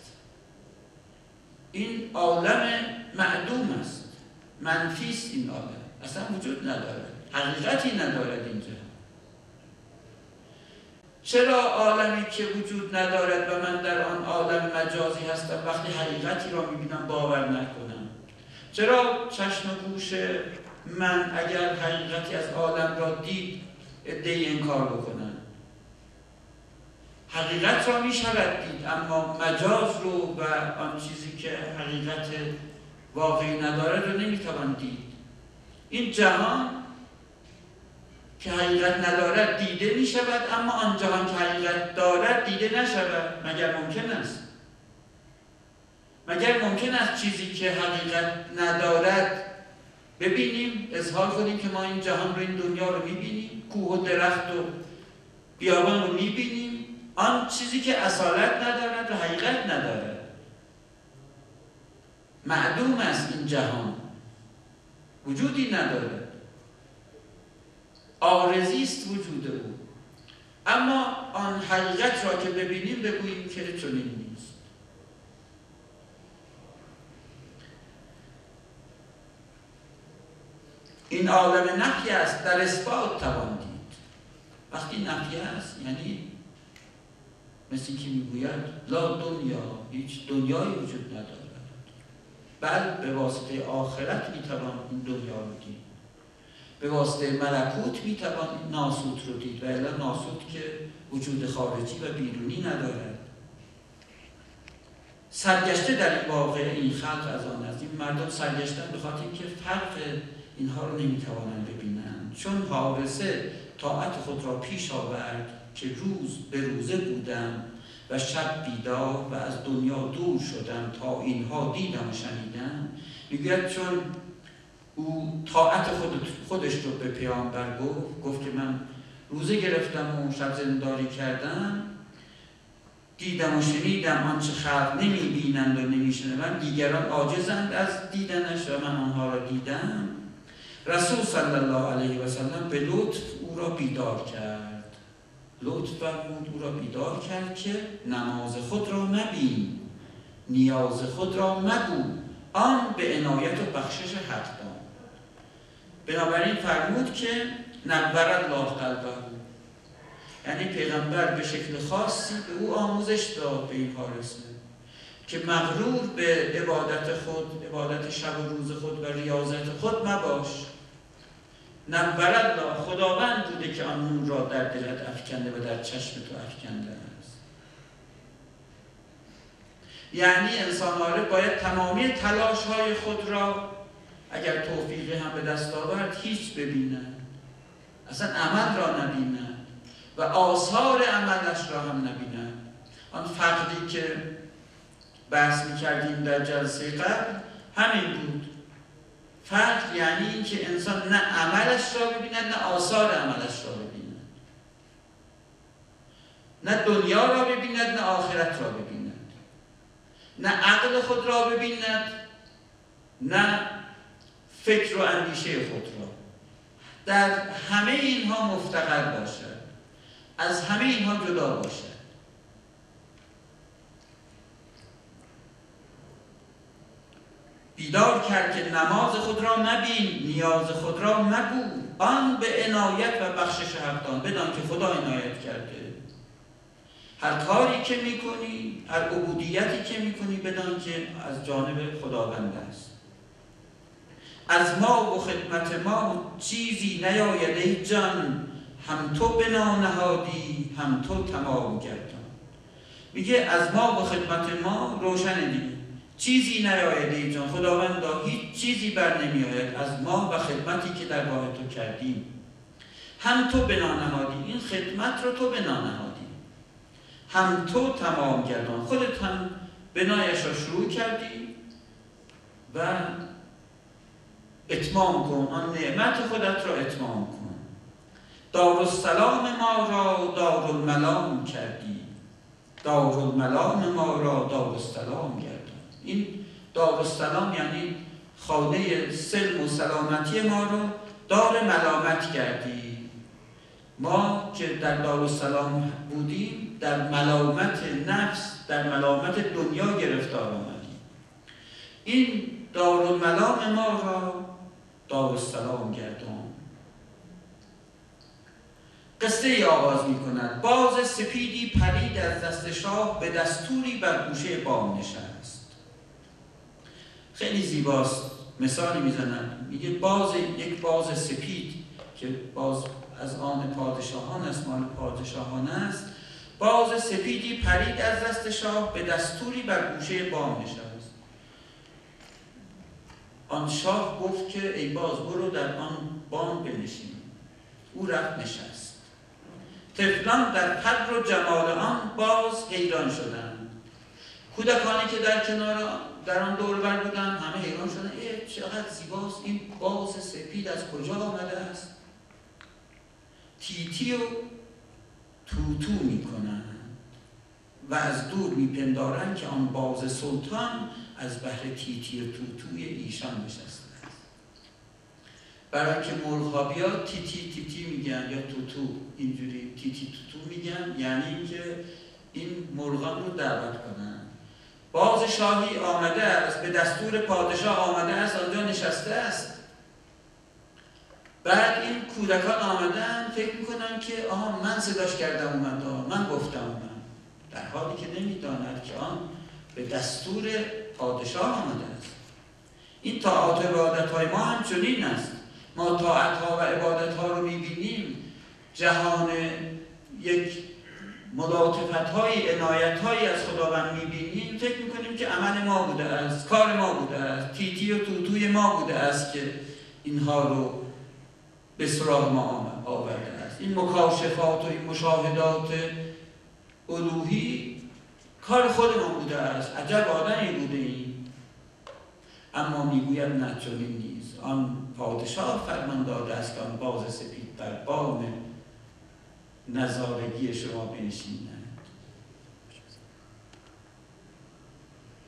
این عالم معدوم است. منفی است این عالم. اصلا وجود ندارد حقیقتی ندارد اینجا. چرا عالمی که وجود ندارد و من در آن عالم مجازی هستم وقتی حقیقتی را می‌بینم باور نکنم؟ چرا چشم و گوش من اگر حقیقتی از عالم را دید ادهی انکار بکنم؟ حقیقت را می شود دید اما مجاز رو و آن چیزی که حقیقت واقعی نداره رو نمی‌توان دید. این جهان که حقیقت ندارد دیده می شود اما آن جهان که حقیقت دارد دیده نشود. مگر ممکن است؟ مگر ممکن است چیزی که حقیقت ندارد ببینیم اظهار کنیم که ما این جهان رو این دنیا رو می‌بینیم کوه و درخت و بیابان رو می‌بینیم؟ آن چیزی که اصالت ندارد و حقیقت ندارد. معدوم است این جهان. وجودی ندارد. آرزی است وجود او. اما آن حقیقت را که ببینیم بگوییم که چنین نیست. این عالم نفی است در اثبات توان دید. وقتی نفی است یعنی مثل که می‌گوید لا دنیا هیچ دنیایی وجود ندارد. بل به واسطه آخرت می‌توان این دنیا رو دید. به واسطه ملکوت می‌توان ناسوت رو دید. و الا ناسوت که وجود خارجی و بیرونی ندارد. سرگشته در این واقع این خلق از آن است. این مردم سرگشتن به خاطر اینکه فرق اینها رو نمی‌توانند ببینند. چون حارسه طاعت خود را پیش آورد که روز به روزه بودم و شب بیدار و از دنیا دور شدم تا اینها دیدم و شنیدم. می‌گوید چون او طاعت خود خودش رو به پیامبر گفت گفت که من روزه گرفتم و شب زنداری کردم دیدم و شنیدم آنچه خلق نمی بینند و نمی شنوند دیگران عاجزند از دیدنش و من آنها را دیدم. رسول صلی الله علیه و سلم به لطف او را بیدار کرد. لطف فرمود او را بیدار کرد که نماز خود را مبین نیاز خود را مگو. آن به عنایت و بخشش حق دان. بنابراین فرمود که نبرد الله قلبه. یعنی پیغمبر به شکل خاصی به او آموزش داد به این حارسه که مغرور به عبادت خود عبادت شب و روز خود و ریاضت خود مباش. نبرد خداوند بوده که آن نور را در دلت افکنده و در چشم تو افکنده است. یعنی انسان عارف باید تمامی تلاش های خود را اگر توفیقی هم به دست آورد هیچ ببینند اصلا عمل را نبینند و و آثار عملش را هم نبیند. آن فقدی که بحث می‌کردیم در جلسه قبل همین بود. فرق یعنی اینکه انسان نه عملش را ببیند نه آثار عملش را ببیند نه دنیا را ببیند نه آخرت را ببیند نه عقل خود را ببیند نه فکر و اندیشه خود را. در همه اینها مفتقر باشد. از همه اینها جدا باشد. بیدار کرد که نماز خود را مبین نیاز خود را مگو. آن به عنایت و بخشش حقدان بدان که خدا عنایت کرده. هر کاری که می‌کنی هر عبودیتی که می‌کنی بدان که از جانب خداوند است. از ما و خدمت ما چیزی نیاید ای جان. هم تو بنا نهادی هم تو تمام گردان. میگه از ما و خدمت ما روشن دیگه چیزی نیاید ای جان. خداوند هیچ چیزی بر نمیآید از ما و خدمتی که در راه تو کردیم. هم تو بنا نهادی این خدمت رو تو بنا نهادی هم تو تمام گردان خودت هم بنایش را شروع کردی و اتمام کن آن نعمت خودت را اتمام کن. دارالسلام ما را دارالملام کردی. دارالملام ما را دارالسلام گردان این دارالسلام یعنی خانه سلم و سلامتی ما رو دار ملامت کردی ما که در دارالسلام بودیم در ملامت نفس در ملامت دنیا گرفتار آمدیم. این دارالملام ما را دارالسلام گردان. قصه ای آغاز می کند باز سپیدی پرید از دست شاه به دستوری بر گوشه بام نشست. خیلی زیباست. مثالی می‌زنن. میگه باز یک باز سپید که باز از آن پادشاهان است مال پادشاهان است. باز سپیدی پرید از دست شاه به دستوری بر گوشه بام نشست. آن شاه گفت که ای باز برو در آن بام بنشین. او رفت نشست. تفلان در قدر و جمال آن باز حیران شدند. کودکانی که در کنار در آن دور بر بودن همه حیران شدن ای چقدر زیباست این باز سپید از کجا آمده است؟ تیتی و توتو می‌کنند و از دور میپندارند که آن باز سلطان از بحر تیتی و توتوی ایشان نشسته است. برای که مرغ بیاد تیتی تیتی میگن یا توتو اینجوری تیتی توتو میگن یعنی اینکه این مرغان رو دعوت کنن. باز شاهی آمده است به دستور پادشاه آمده است آنجا نشسته است. بعد این کودکان آمدن فکر می‌کنن که آها من صداش کردم اومد من گفتم اومد در حالی که نمی‌داند که آن به دستور پادشاه آمده است. این طاعت و عبادت های ما هم چنین است. ما طاعت ها و عبادت ها رو می‌بینیم. جهان یک ملاطفت های عنایت هایی از خداوند می‌بینیم فکر می‌کنیم که عمل ما بوده است کار ما بوده است تیتی و توتوی ما بوده است که اینها رو به سراغ ما آورده است. این مکاشفات و این مشاهدات الوهی کار خودمان بوده است. عجب آدمی بوده این اما می‌گوید نه چنین نیست. آن پادشاه فرمان داده است که آن باز سپید بر بام نظارگی شما بنشیند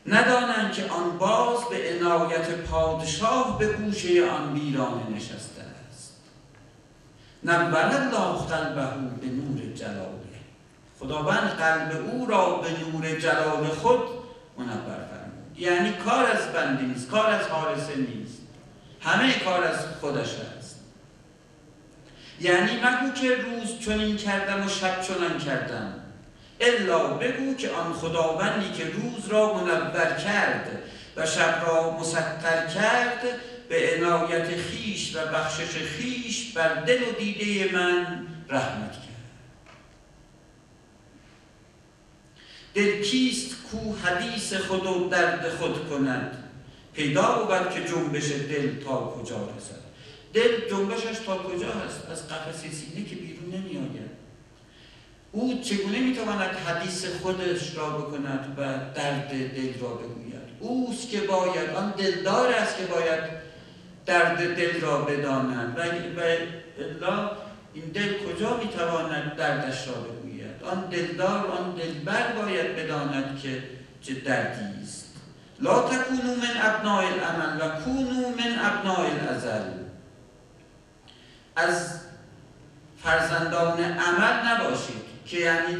ندانند که آن باز به عنایت پادشاه به گوشه آن ویرانه نشسته است. نبل الله قلبه به نور جلاله. خداوند قلب او را به نور جلال خود منور فرمود. یعنی کار از بندی نیست کار از حارسه نیست. همه کار از خودش است. یعنی مگو که روز چنین کردم و شب چنان کردم. الا بگو که آن خداوندی که روز را منور کرد و شب را مسطر کرد به عنایت خیش و بخشش خیش بر دل و دیده من رحمت کرد. دل کیست کو حدیث خود و درد خود کند؟ پیدا بود که جنبش دل تا کجا رسد؟ دل جنبشش تا کجا هست؟ از قفس سینه که بیرون نمی آید او چگونه می‌تواند حدیث خودش را بکند و درد دل را بگوید؟ اوست که باید آن دلدار است که باید درد دل را بداند. و الا این دل کجا می‌تواند دردش را بگوید؟ آن دلدار آن دلبر باید بداند که چه دردی است. لا تکونو من ابناء العمل و کونو من ابناء الازل. از فرزندان عمل نباشید که یعنی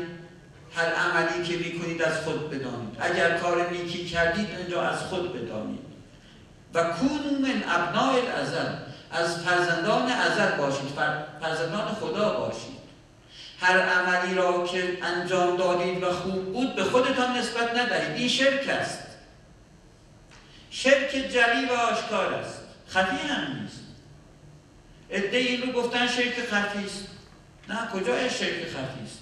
هر عملی که می‌کنید از خود بدانید. اگر کار نیکی کردید اینجا از خود بدانید. و کونو من ابناء الازل از فرزندان ازل باشید فرزندان خدا باشید. هر عملی را که انجام دادید و خوب بود به خودتان نسبت ندهید. این شرک است. شرک جلی و آشکار است. خفی هم نیست. ادهی این رو گفتن شرک خفی است. نه کجا شرک خفی است؟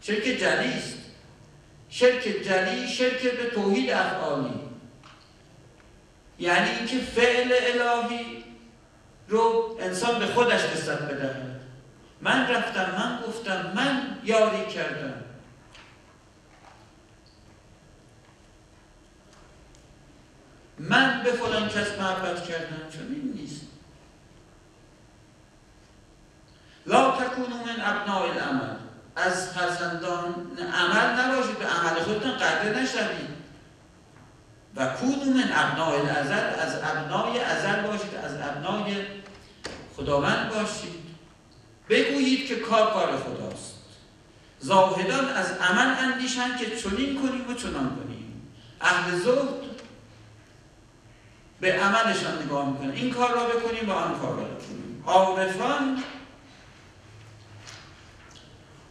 شرک جلی است. شرک جلی شرک به توحید افعالی. یعنی اینکه فعل الهی رو انسان به خودش نسبت بدهد من رفتم من گفتم من یاری کردم. من به فلان کس محبت کردم چون این نیست لا تکونو من ابناء العمل. از فرزندان عمل نباشید به عمل خودتان قدر نشوید. و کونو من ابناء الازل از ابنای ازل باشید از ابنای خداوند باشید. بگویید که کار کار خداست. زاهدان از عمل اندیشن که چنین کنیم و چنان کنیم. اهل زهد به عملشان نگاه می‌کنن. این کار را بکنیم و آن کار را بکنیم. عارفان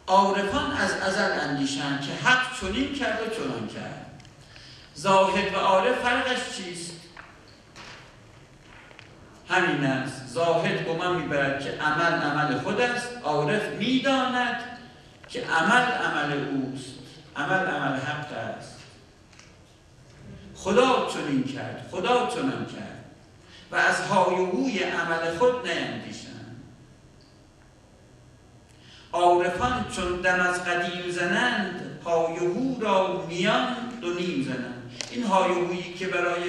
عارفان از ازل اندیشن که حق چنین کرد و چنان کرد. زاهد و عارف فرقش چیست؟ همین است. زاهد گمان می‌برد که عمل عمل خود است. عارف می‌داند که عمل عمل اوست. عمل عمل حق است. خدا چنین کرد. خدا چنان کرد. و از های و عمل خود نیندیشند عارفان چون دم از قدیم زنند های را میان دو نیم زنند. این های که برای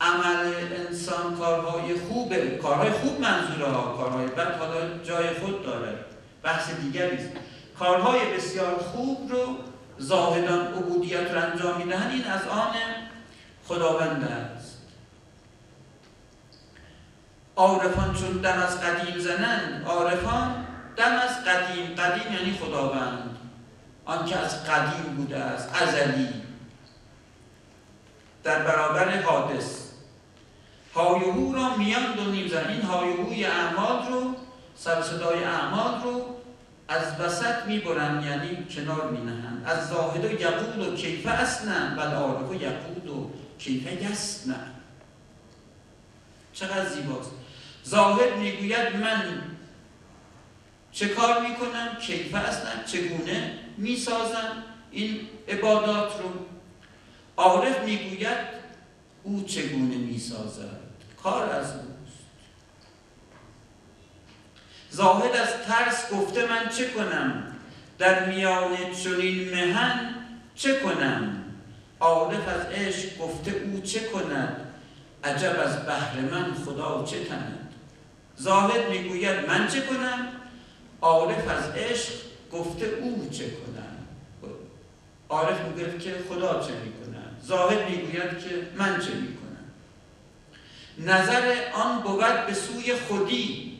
عمل انسان کارهای خوب کارهای خوب منظوره ها کارهای بد حالا جای خود داره. بحث دیگری است. کارهای بسیار خوب رو زاهدان عبودیت رو انجام می‌دهند. این از آن خداوند است. عارفان چون دم از قدیم زنند عارفان دم از قدیم قدیم یعنی خداوند. آنکه از قدیم بوده است ازلی. در برابر حادث. هایهو را میان دو نیم زن. این هایهوی اعمال رو سر صدای اعمال رو از وسط می‌برن یعنی کنار مینهن از زاهد و یقود و کیفه اصلا بل عارف و یقود و کیفه یسنن. چقدر زیباست. زاهد می‌گوید من چه کار می‌کنم کیفه اصلا چگونه می‌سازم این عبادات رو. عارف می‌گوید او چگونه می‌سازد؟ کار از اوست. زاهد از ترس گفته من چه کنم؟ در میان چنین مهن چه کنم؟ عارف از عشق گفته او چه کند؟ عجب از بهر من خدا چه تند؟ زاهد می‌گوید من چه کنم؟ عارف از عشق گفته او چه کنم. عارف می‌گوید که خدا چه می‌کند. زاهد می‌گوید که من چه می‌کنم. نظر آن بود به سوی خودی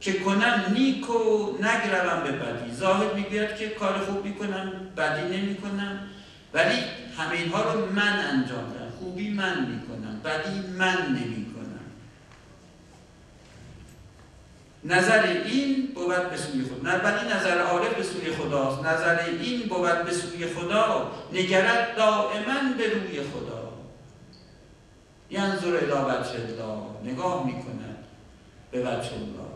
که کنم نیک و نگروم به بدی. زاهد می‌گوید که کار خوب می‌کنم بدی نمی‌کنم ولی همه اینها رو من انجام دارم خوبی من می‌کنم بدی من نمی‌کنم. نظر این بود به سوی خود. ولی نظر عارف به سوی خداست. نظر این بود به سوی خدا نگرد دائما به روی خدا. ینظر الی وجه الله. نگاه می‌کند به وجه الله.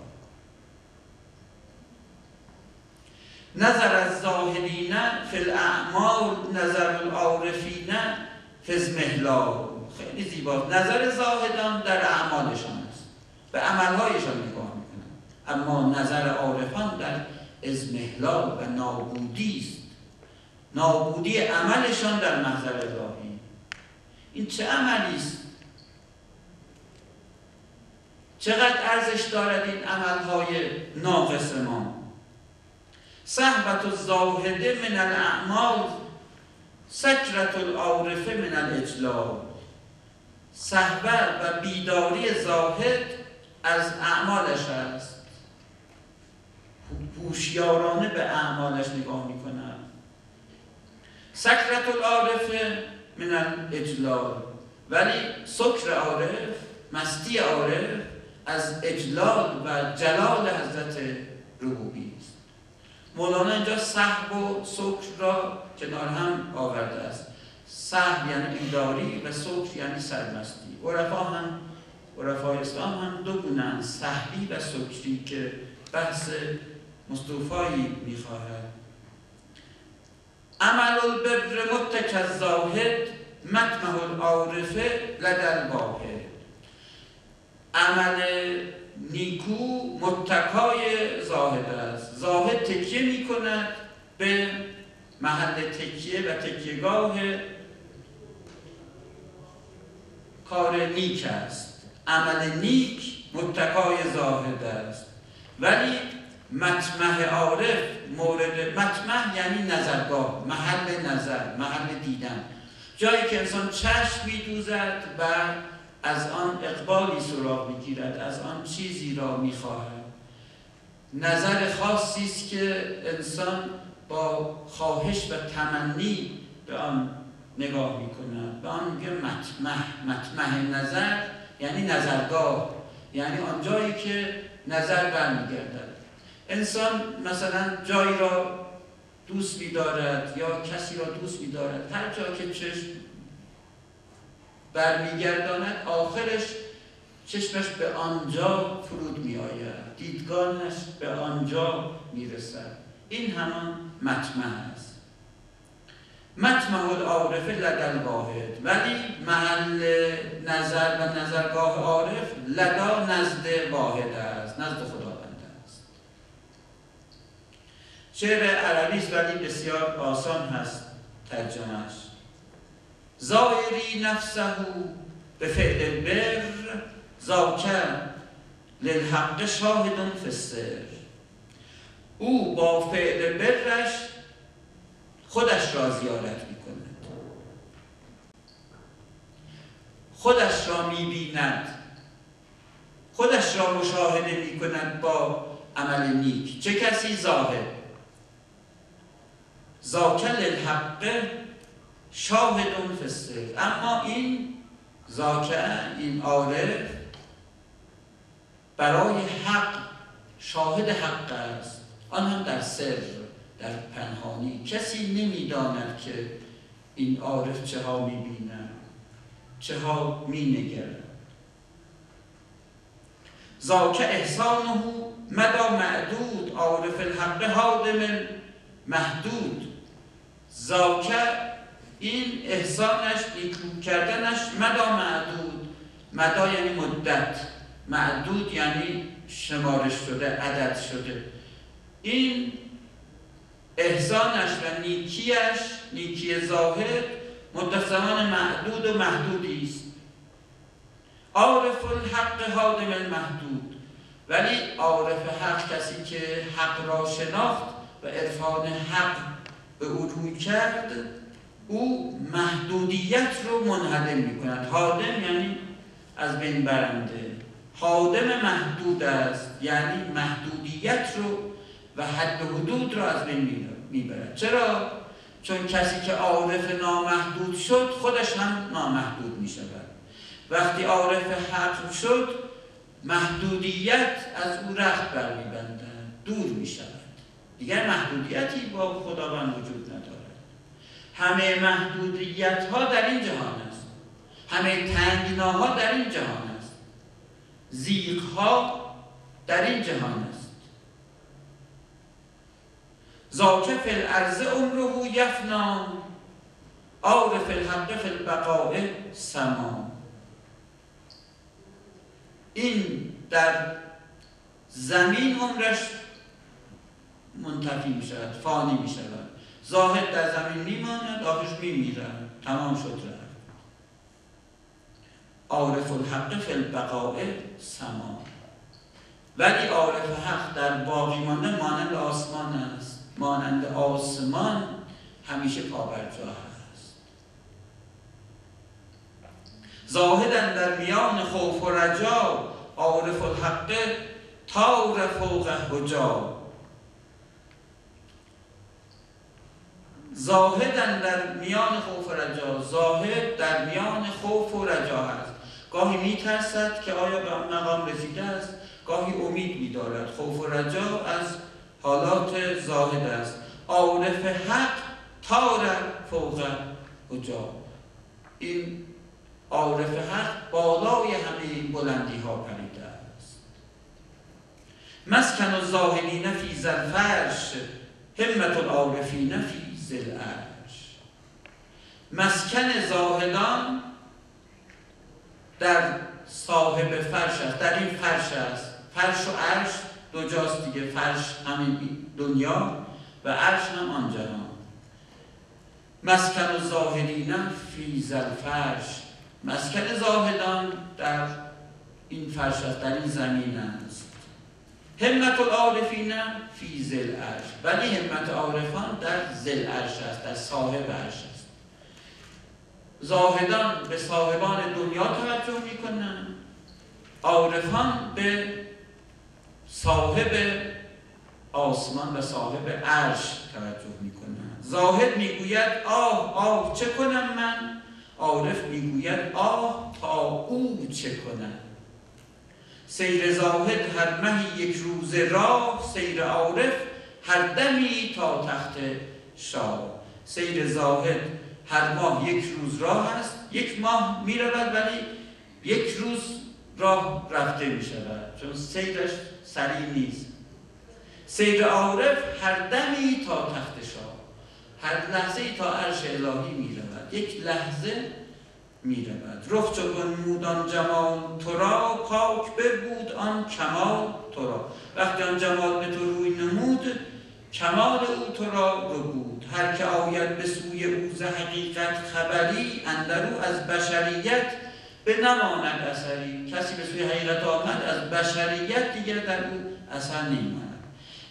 نظر از زاهدین فی الاعمال نظر العارفین فی ازمهلال خیلی زیباست. نظر زاهدان در اعمالشان است. به عملهایشان نگاه اما نظر عارفان در ازمهلال و نابودی است. نابودی عملشان در محضر الهی. این چه عملی است؟ چقدر ارزش دارد این عملهای ناقص ما؟ صحبت الزاهده من الاعمال سکرت العارفه من الاجلال صحبت و بیداری زاهد از اعمالش است. هوشیارانه به اعمالش نگاه می‌کنن. سکرت العارفه من الاجلال. ولی سکر عارف مستی عارف از اجلال و جلال حضرت ربوبی است. مولانا اینجا صحب و سکر را کنار هم آورده است. صحب یعنی بیداری و سکر یعنی سرمستی. عرفا هم عرفای اسلام هم دو گونه صحبی و سکری که بحث مصطفایی می‌خواهد. عمل البر متک الزاهد مطمح العارفه لدل واحد عمل نیکو متکای زاهد است. زاهد تکیه می کند به محل تکیه و تکیهگاه کار نیک است. عمل نیک متکای زاهد است. ولی مطمح عارف مورد مطمح یعنی نظرگاه محل نظر محل دیدن. جایی که انسان چشم میدوزد و از آن اقبالی سراغ می‌گیرد از آن چیزی را می‌خواهد. نظر خاصی است که انسان با خواهش و تمنی به آن نگاه می‌کند. به آن میگه مطمح. مطمح نظر یعنی نظرگاه. یعنی آن جایی که نظر برمیگردد. انسان مثلا جایی را دوست میدارد یا کسی را دوست میدارد هر جا که چشم برمیگرداند آخرش چشمش به آنجا فرود می آید دیدگانش به آنجا می‌رسد. این همان مطمع است. مطمع العارف لدل واحد ولی محل نظر و نظرگاه عارف لدا نزد واحد است نزد خداوند است شعر عربی است ولی بسیار آسان هست ترجمهش زائری نفسه به فعل بر زاکر للحق شاهدون فسر او با فعل برش خودش را زیارت می کند خودش را می بیند خودش را مشاهده می کند با عمل نیک. چه کسی ظاهر؟ زاکل الحق شاهدون فسر اما این زاکه این عارف برای حق شاهد حق است. آن هم در سر در پنهانی. کسی نمی‌داند که این عارف چه ها می‌بیند چه ها مینگرد. زاک احسانه مدا معدود عارف الحق حادم محدود. زاک این احسانش نیکو کردنش مدا معدود. مدا یعنی مدت. معدود یعنی شمارش شده عدد شده. این احسانش و نیکیش نیکی ظاهر مدت معدود و محدودی است. عارف الحق حادم المحدود. ولی عارف حق کسی که حق را شناخت و عرفان حق به او روی کرد او محدودیت رو منهدم می کند حادم یعنی از بین برنده. حادم محدود است یعنی محدودیت رو و حد و حدود رو از بین می‌برد. چرا؟ چون کسی که عارف نامحدود شد خودش هم نامحدود می شود وقتی عارف حق شد محدودیت از او رخت برمیبندد دور می شود دیگر محدودیتی با خداوند وجود ندارد. همه محدودیت ها در این جهان است. همه تنگناها در این جهان است. زیغ ها در این جهان است. زاکه فی الارض عمره یفنا عارف الحق فی البقاء سما. این در زمین عمرش منتفی می شود فانی می شود زاهد در زمین میماند آخرش میمیرد تمام شد رفت. عارف الحق فی البقاء سما. ولی عارف حق در باقی مانده مانند آسمان است. مانند آسمان همیشه پابرجا هست زاهدن در میان خوف و رجا عارف الحق تار فوق حجاب زاهدن در میان خوف و رجا. زاهد در میان خوف و رجا هست. گاهی میترسد که آیا به آن مقام رسیده است. گاهی امید میدارد. خوف و رجا از حالات زاهد است. عارف حق تار فوق حجاب این عارف حق بالای همه این بلندی ها پریده است. مسکن الزاهدین فی زلفرش همت العارفین فی. زل مسکن زاهدان در صاحب فرش است. در این فرش است. فرش و عرش دو جاست دیگه. فرش همین دنیا و عرش هم آن جهان. مسکن زاهدین فی فرش مسکن زاهدان در این فرش است در این زمین است. همت العارفین فی زل عرش. ولی همت عارفان در زل عرش است در صاحب عرش است. زاهدان به صاحبان دنیا توجه می‌کنن. عارفان به صاحب آسمان و صاحب عرش توجه می‌کنن. زاهد می‌گوید آه آه چه کنم من؟ عارف می‌گوید آه تا او چه کنم؟ سیر زاهد هر مهی یک روز راه سیر عارف هر دمی تا تخت شاه. سیر زاهد هر ماه یک روز راه است یک ماه می رود ولی یک روز راه رفته می شود چون سیرش سریع نیست. سیر عارف هر دمی تا تخت شاه هر لحظه تا عرش الهی می رود. یک لحظه می رود رخ چو مودان جمال تو را پاک بود آن کمال. تو را. وقتی آن جمال به تو روی نمود کمال او تو را بود هر که آید به سوی او ز حقیقت خبری اندرو از بشریت به نماند اثری. کسی به سوی حقیقت آمد از بشریت دیگر در او اثر نیماند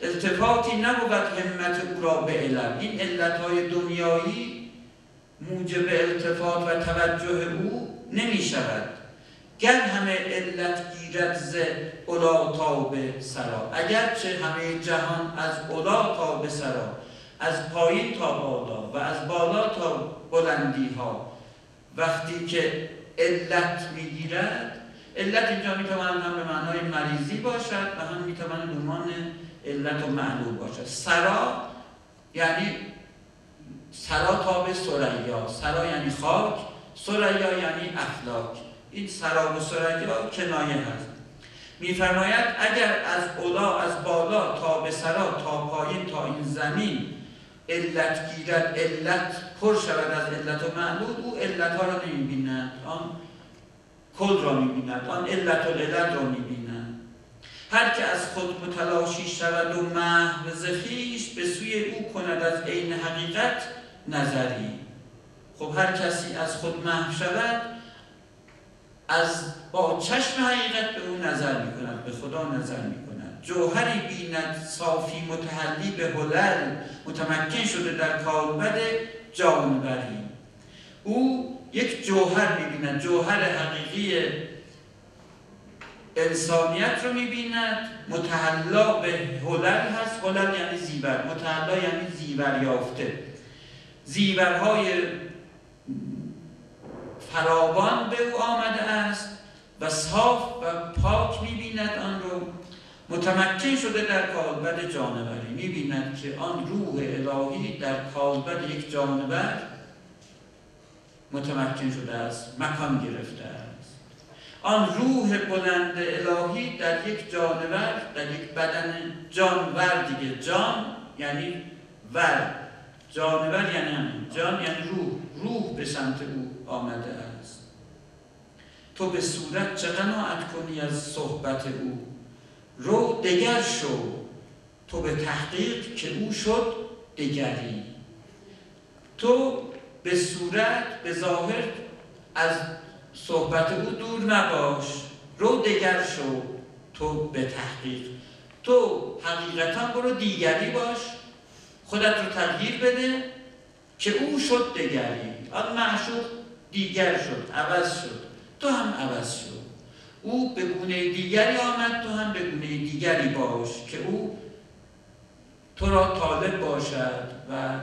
التفاتی نبود همت او را به علم. این علتهای دنیایی موجب التفات و توجه او نمی شود. گر همه علت گیرد ز اولا تا به سرا. اگرچه همه جهان از اولا تا به سرا از پایین تا بالا و از بالا تا بلندی ها وقتی که علت می‌گیرد علت اینجا می‌تواند هم به معنای مریضی باشد و هم می‌تواند نمان علت و معلول باشد. سرا یعنی سرا تا به سریا سرا یعنی خاک سریا یعنی اخلاق. این سراب و سریا کنایه هست میفرماید اگر از اولا از بالا تا به سرا تا پایین تا این زمین علت گیرد علت پر شود از علت و معلول او علت ها را نمی‌بیند. آن کل را می‌بیند. آن علت و علت را می‌بیند. هر که از خود متلاشی شود و محو به سوی او کند از عین حقیقت نظری. خب هر کسی از خود محو شود از با چشم حقیقت به او نظر می کند به خدا نظر می کند جوهری بیند صافی متحلی به هلل متمکن شده در کالبد جانوری. او یک جوهر می بیند جوهر حقیقی انسانیت رو می بیند متحلا به هلل هست. هلل یعنی زیور. متحلا یعنی زیور یافته زیورهای فراوان به او آمده است و صاف و پاک می‌بیند آن رو. متمکن شده در کالبد جانوری. می‌بیند که آن روح الهی در کالبد یک جانور متمکن شده است مکان گرفته است. آن روح بلند الهی در یک جانور در یک بدن جانور دیگه. جان یعنی ور. جانور یعنی همین. جان یعنی روح. روح به سمت او آمده است. تو به صورت چه قناعت کنی از صحبت او؟ رو دگر شو. تو به تحقیق که او شد دگری. تو به صورت به ظاهر از صحبت او دور نباش. رو دگر شو. تو به تحقیق. تو حقیقتا برو دیگری باش. خودت رو تغییر بده که او شد دگری. آن معشوق دیگر شد عوض شد. تو هم عوض شد او به گونه دیگری آمد تو هم به گونه دیگری باش که او تو را طالب باشد و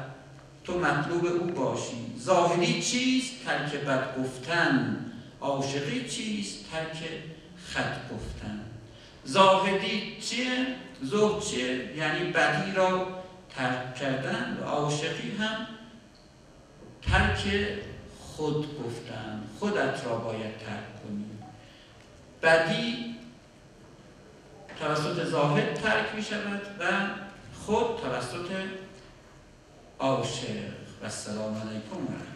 تو مطلوب او باشی. ظاهری چیست؟ ترک بد گفتن. عاشقی چیست؟ ترک خط گفتن. زاهدی چیه؟ زهد چیه؟ یعنی بدی را ترک کردن و عاشقی هم ترک خود گفتن. خودت را باید ترک کنی. بدی توسط زاهد ترک می شود و خود توسط عاشق. و السلام علیکم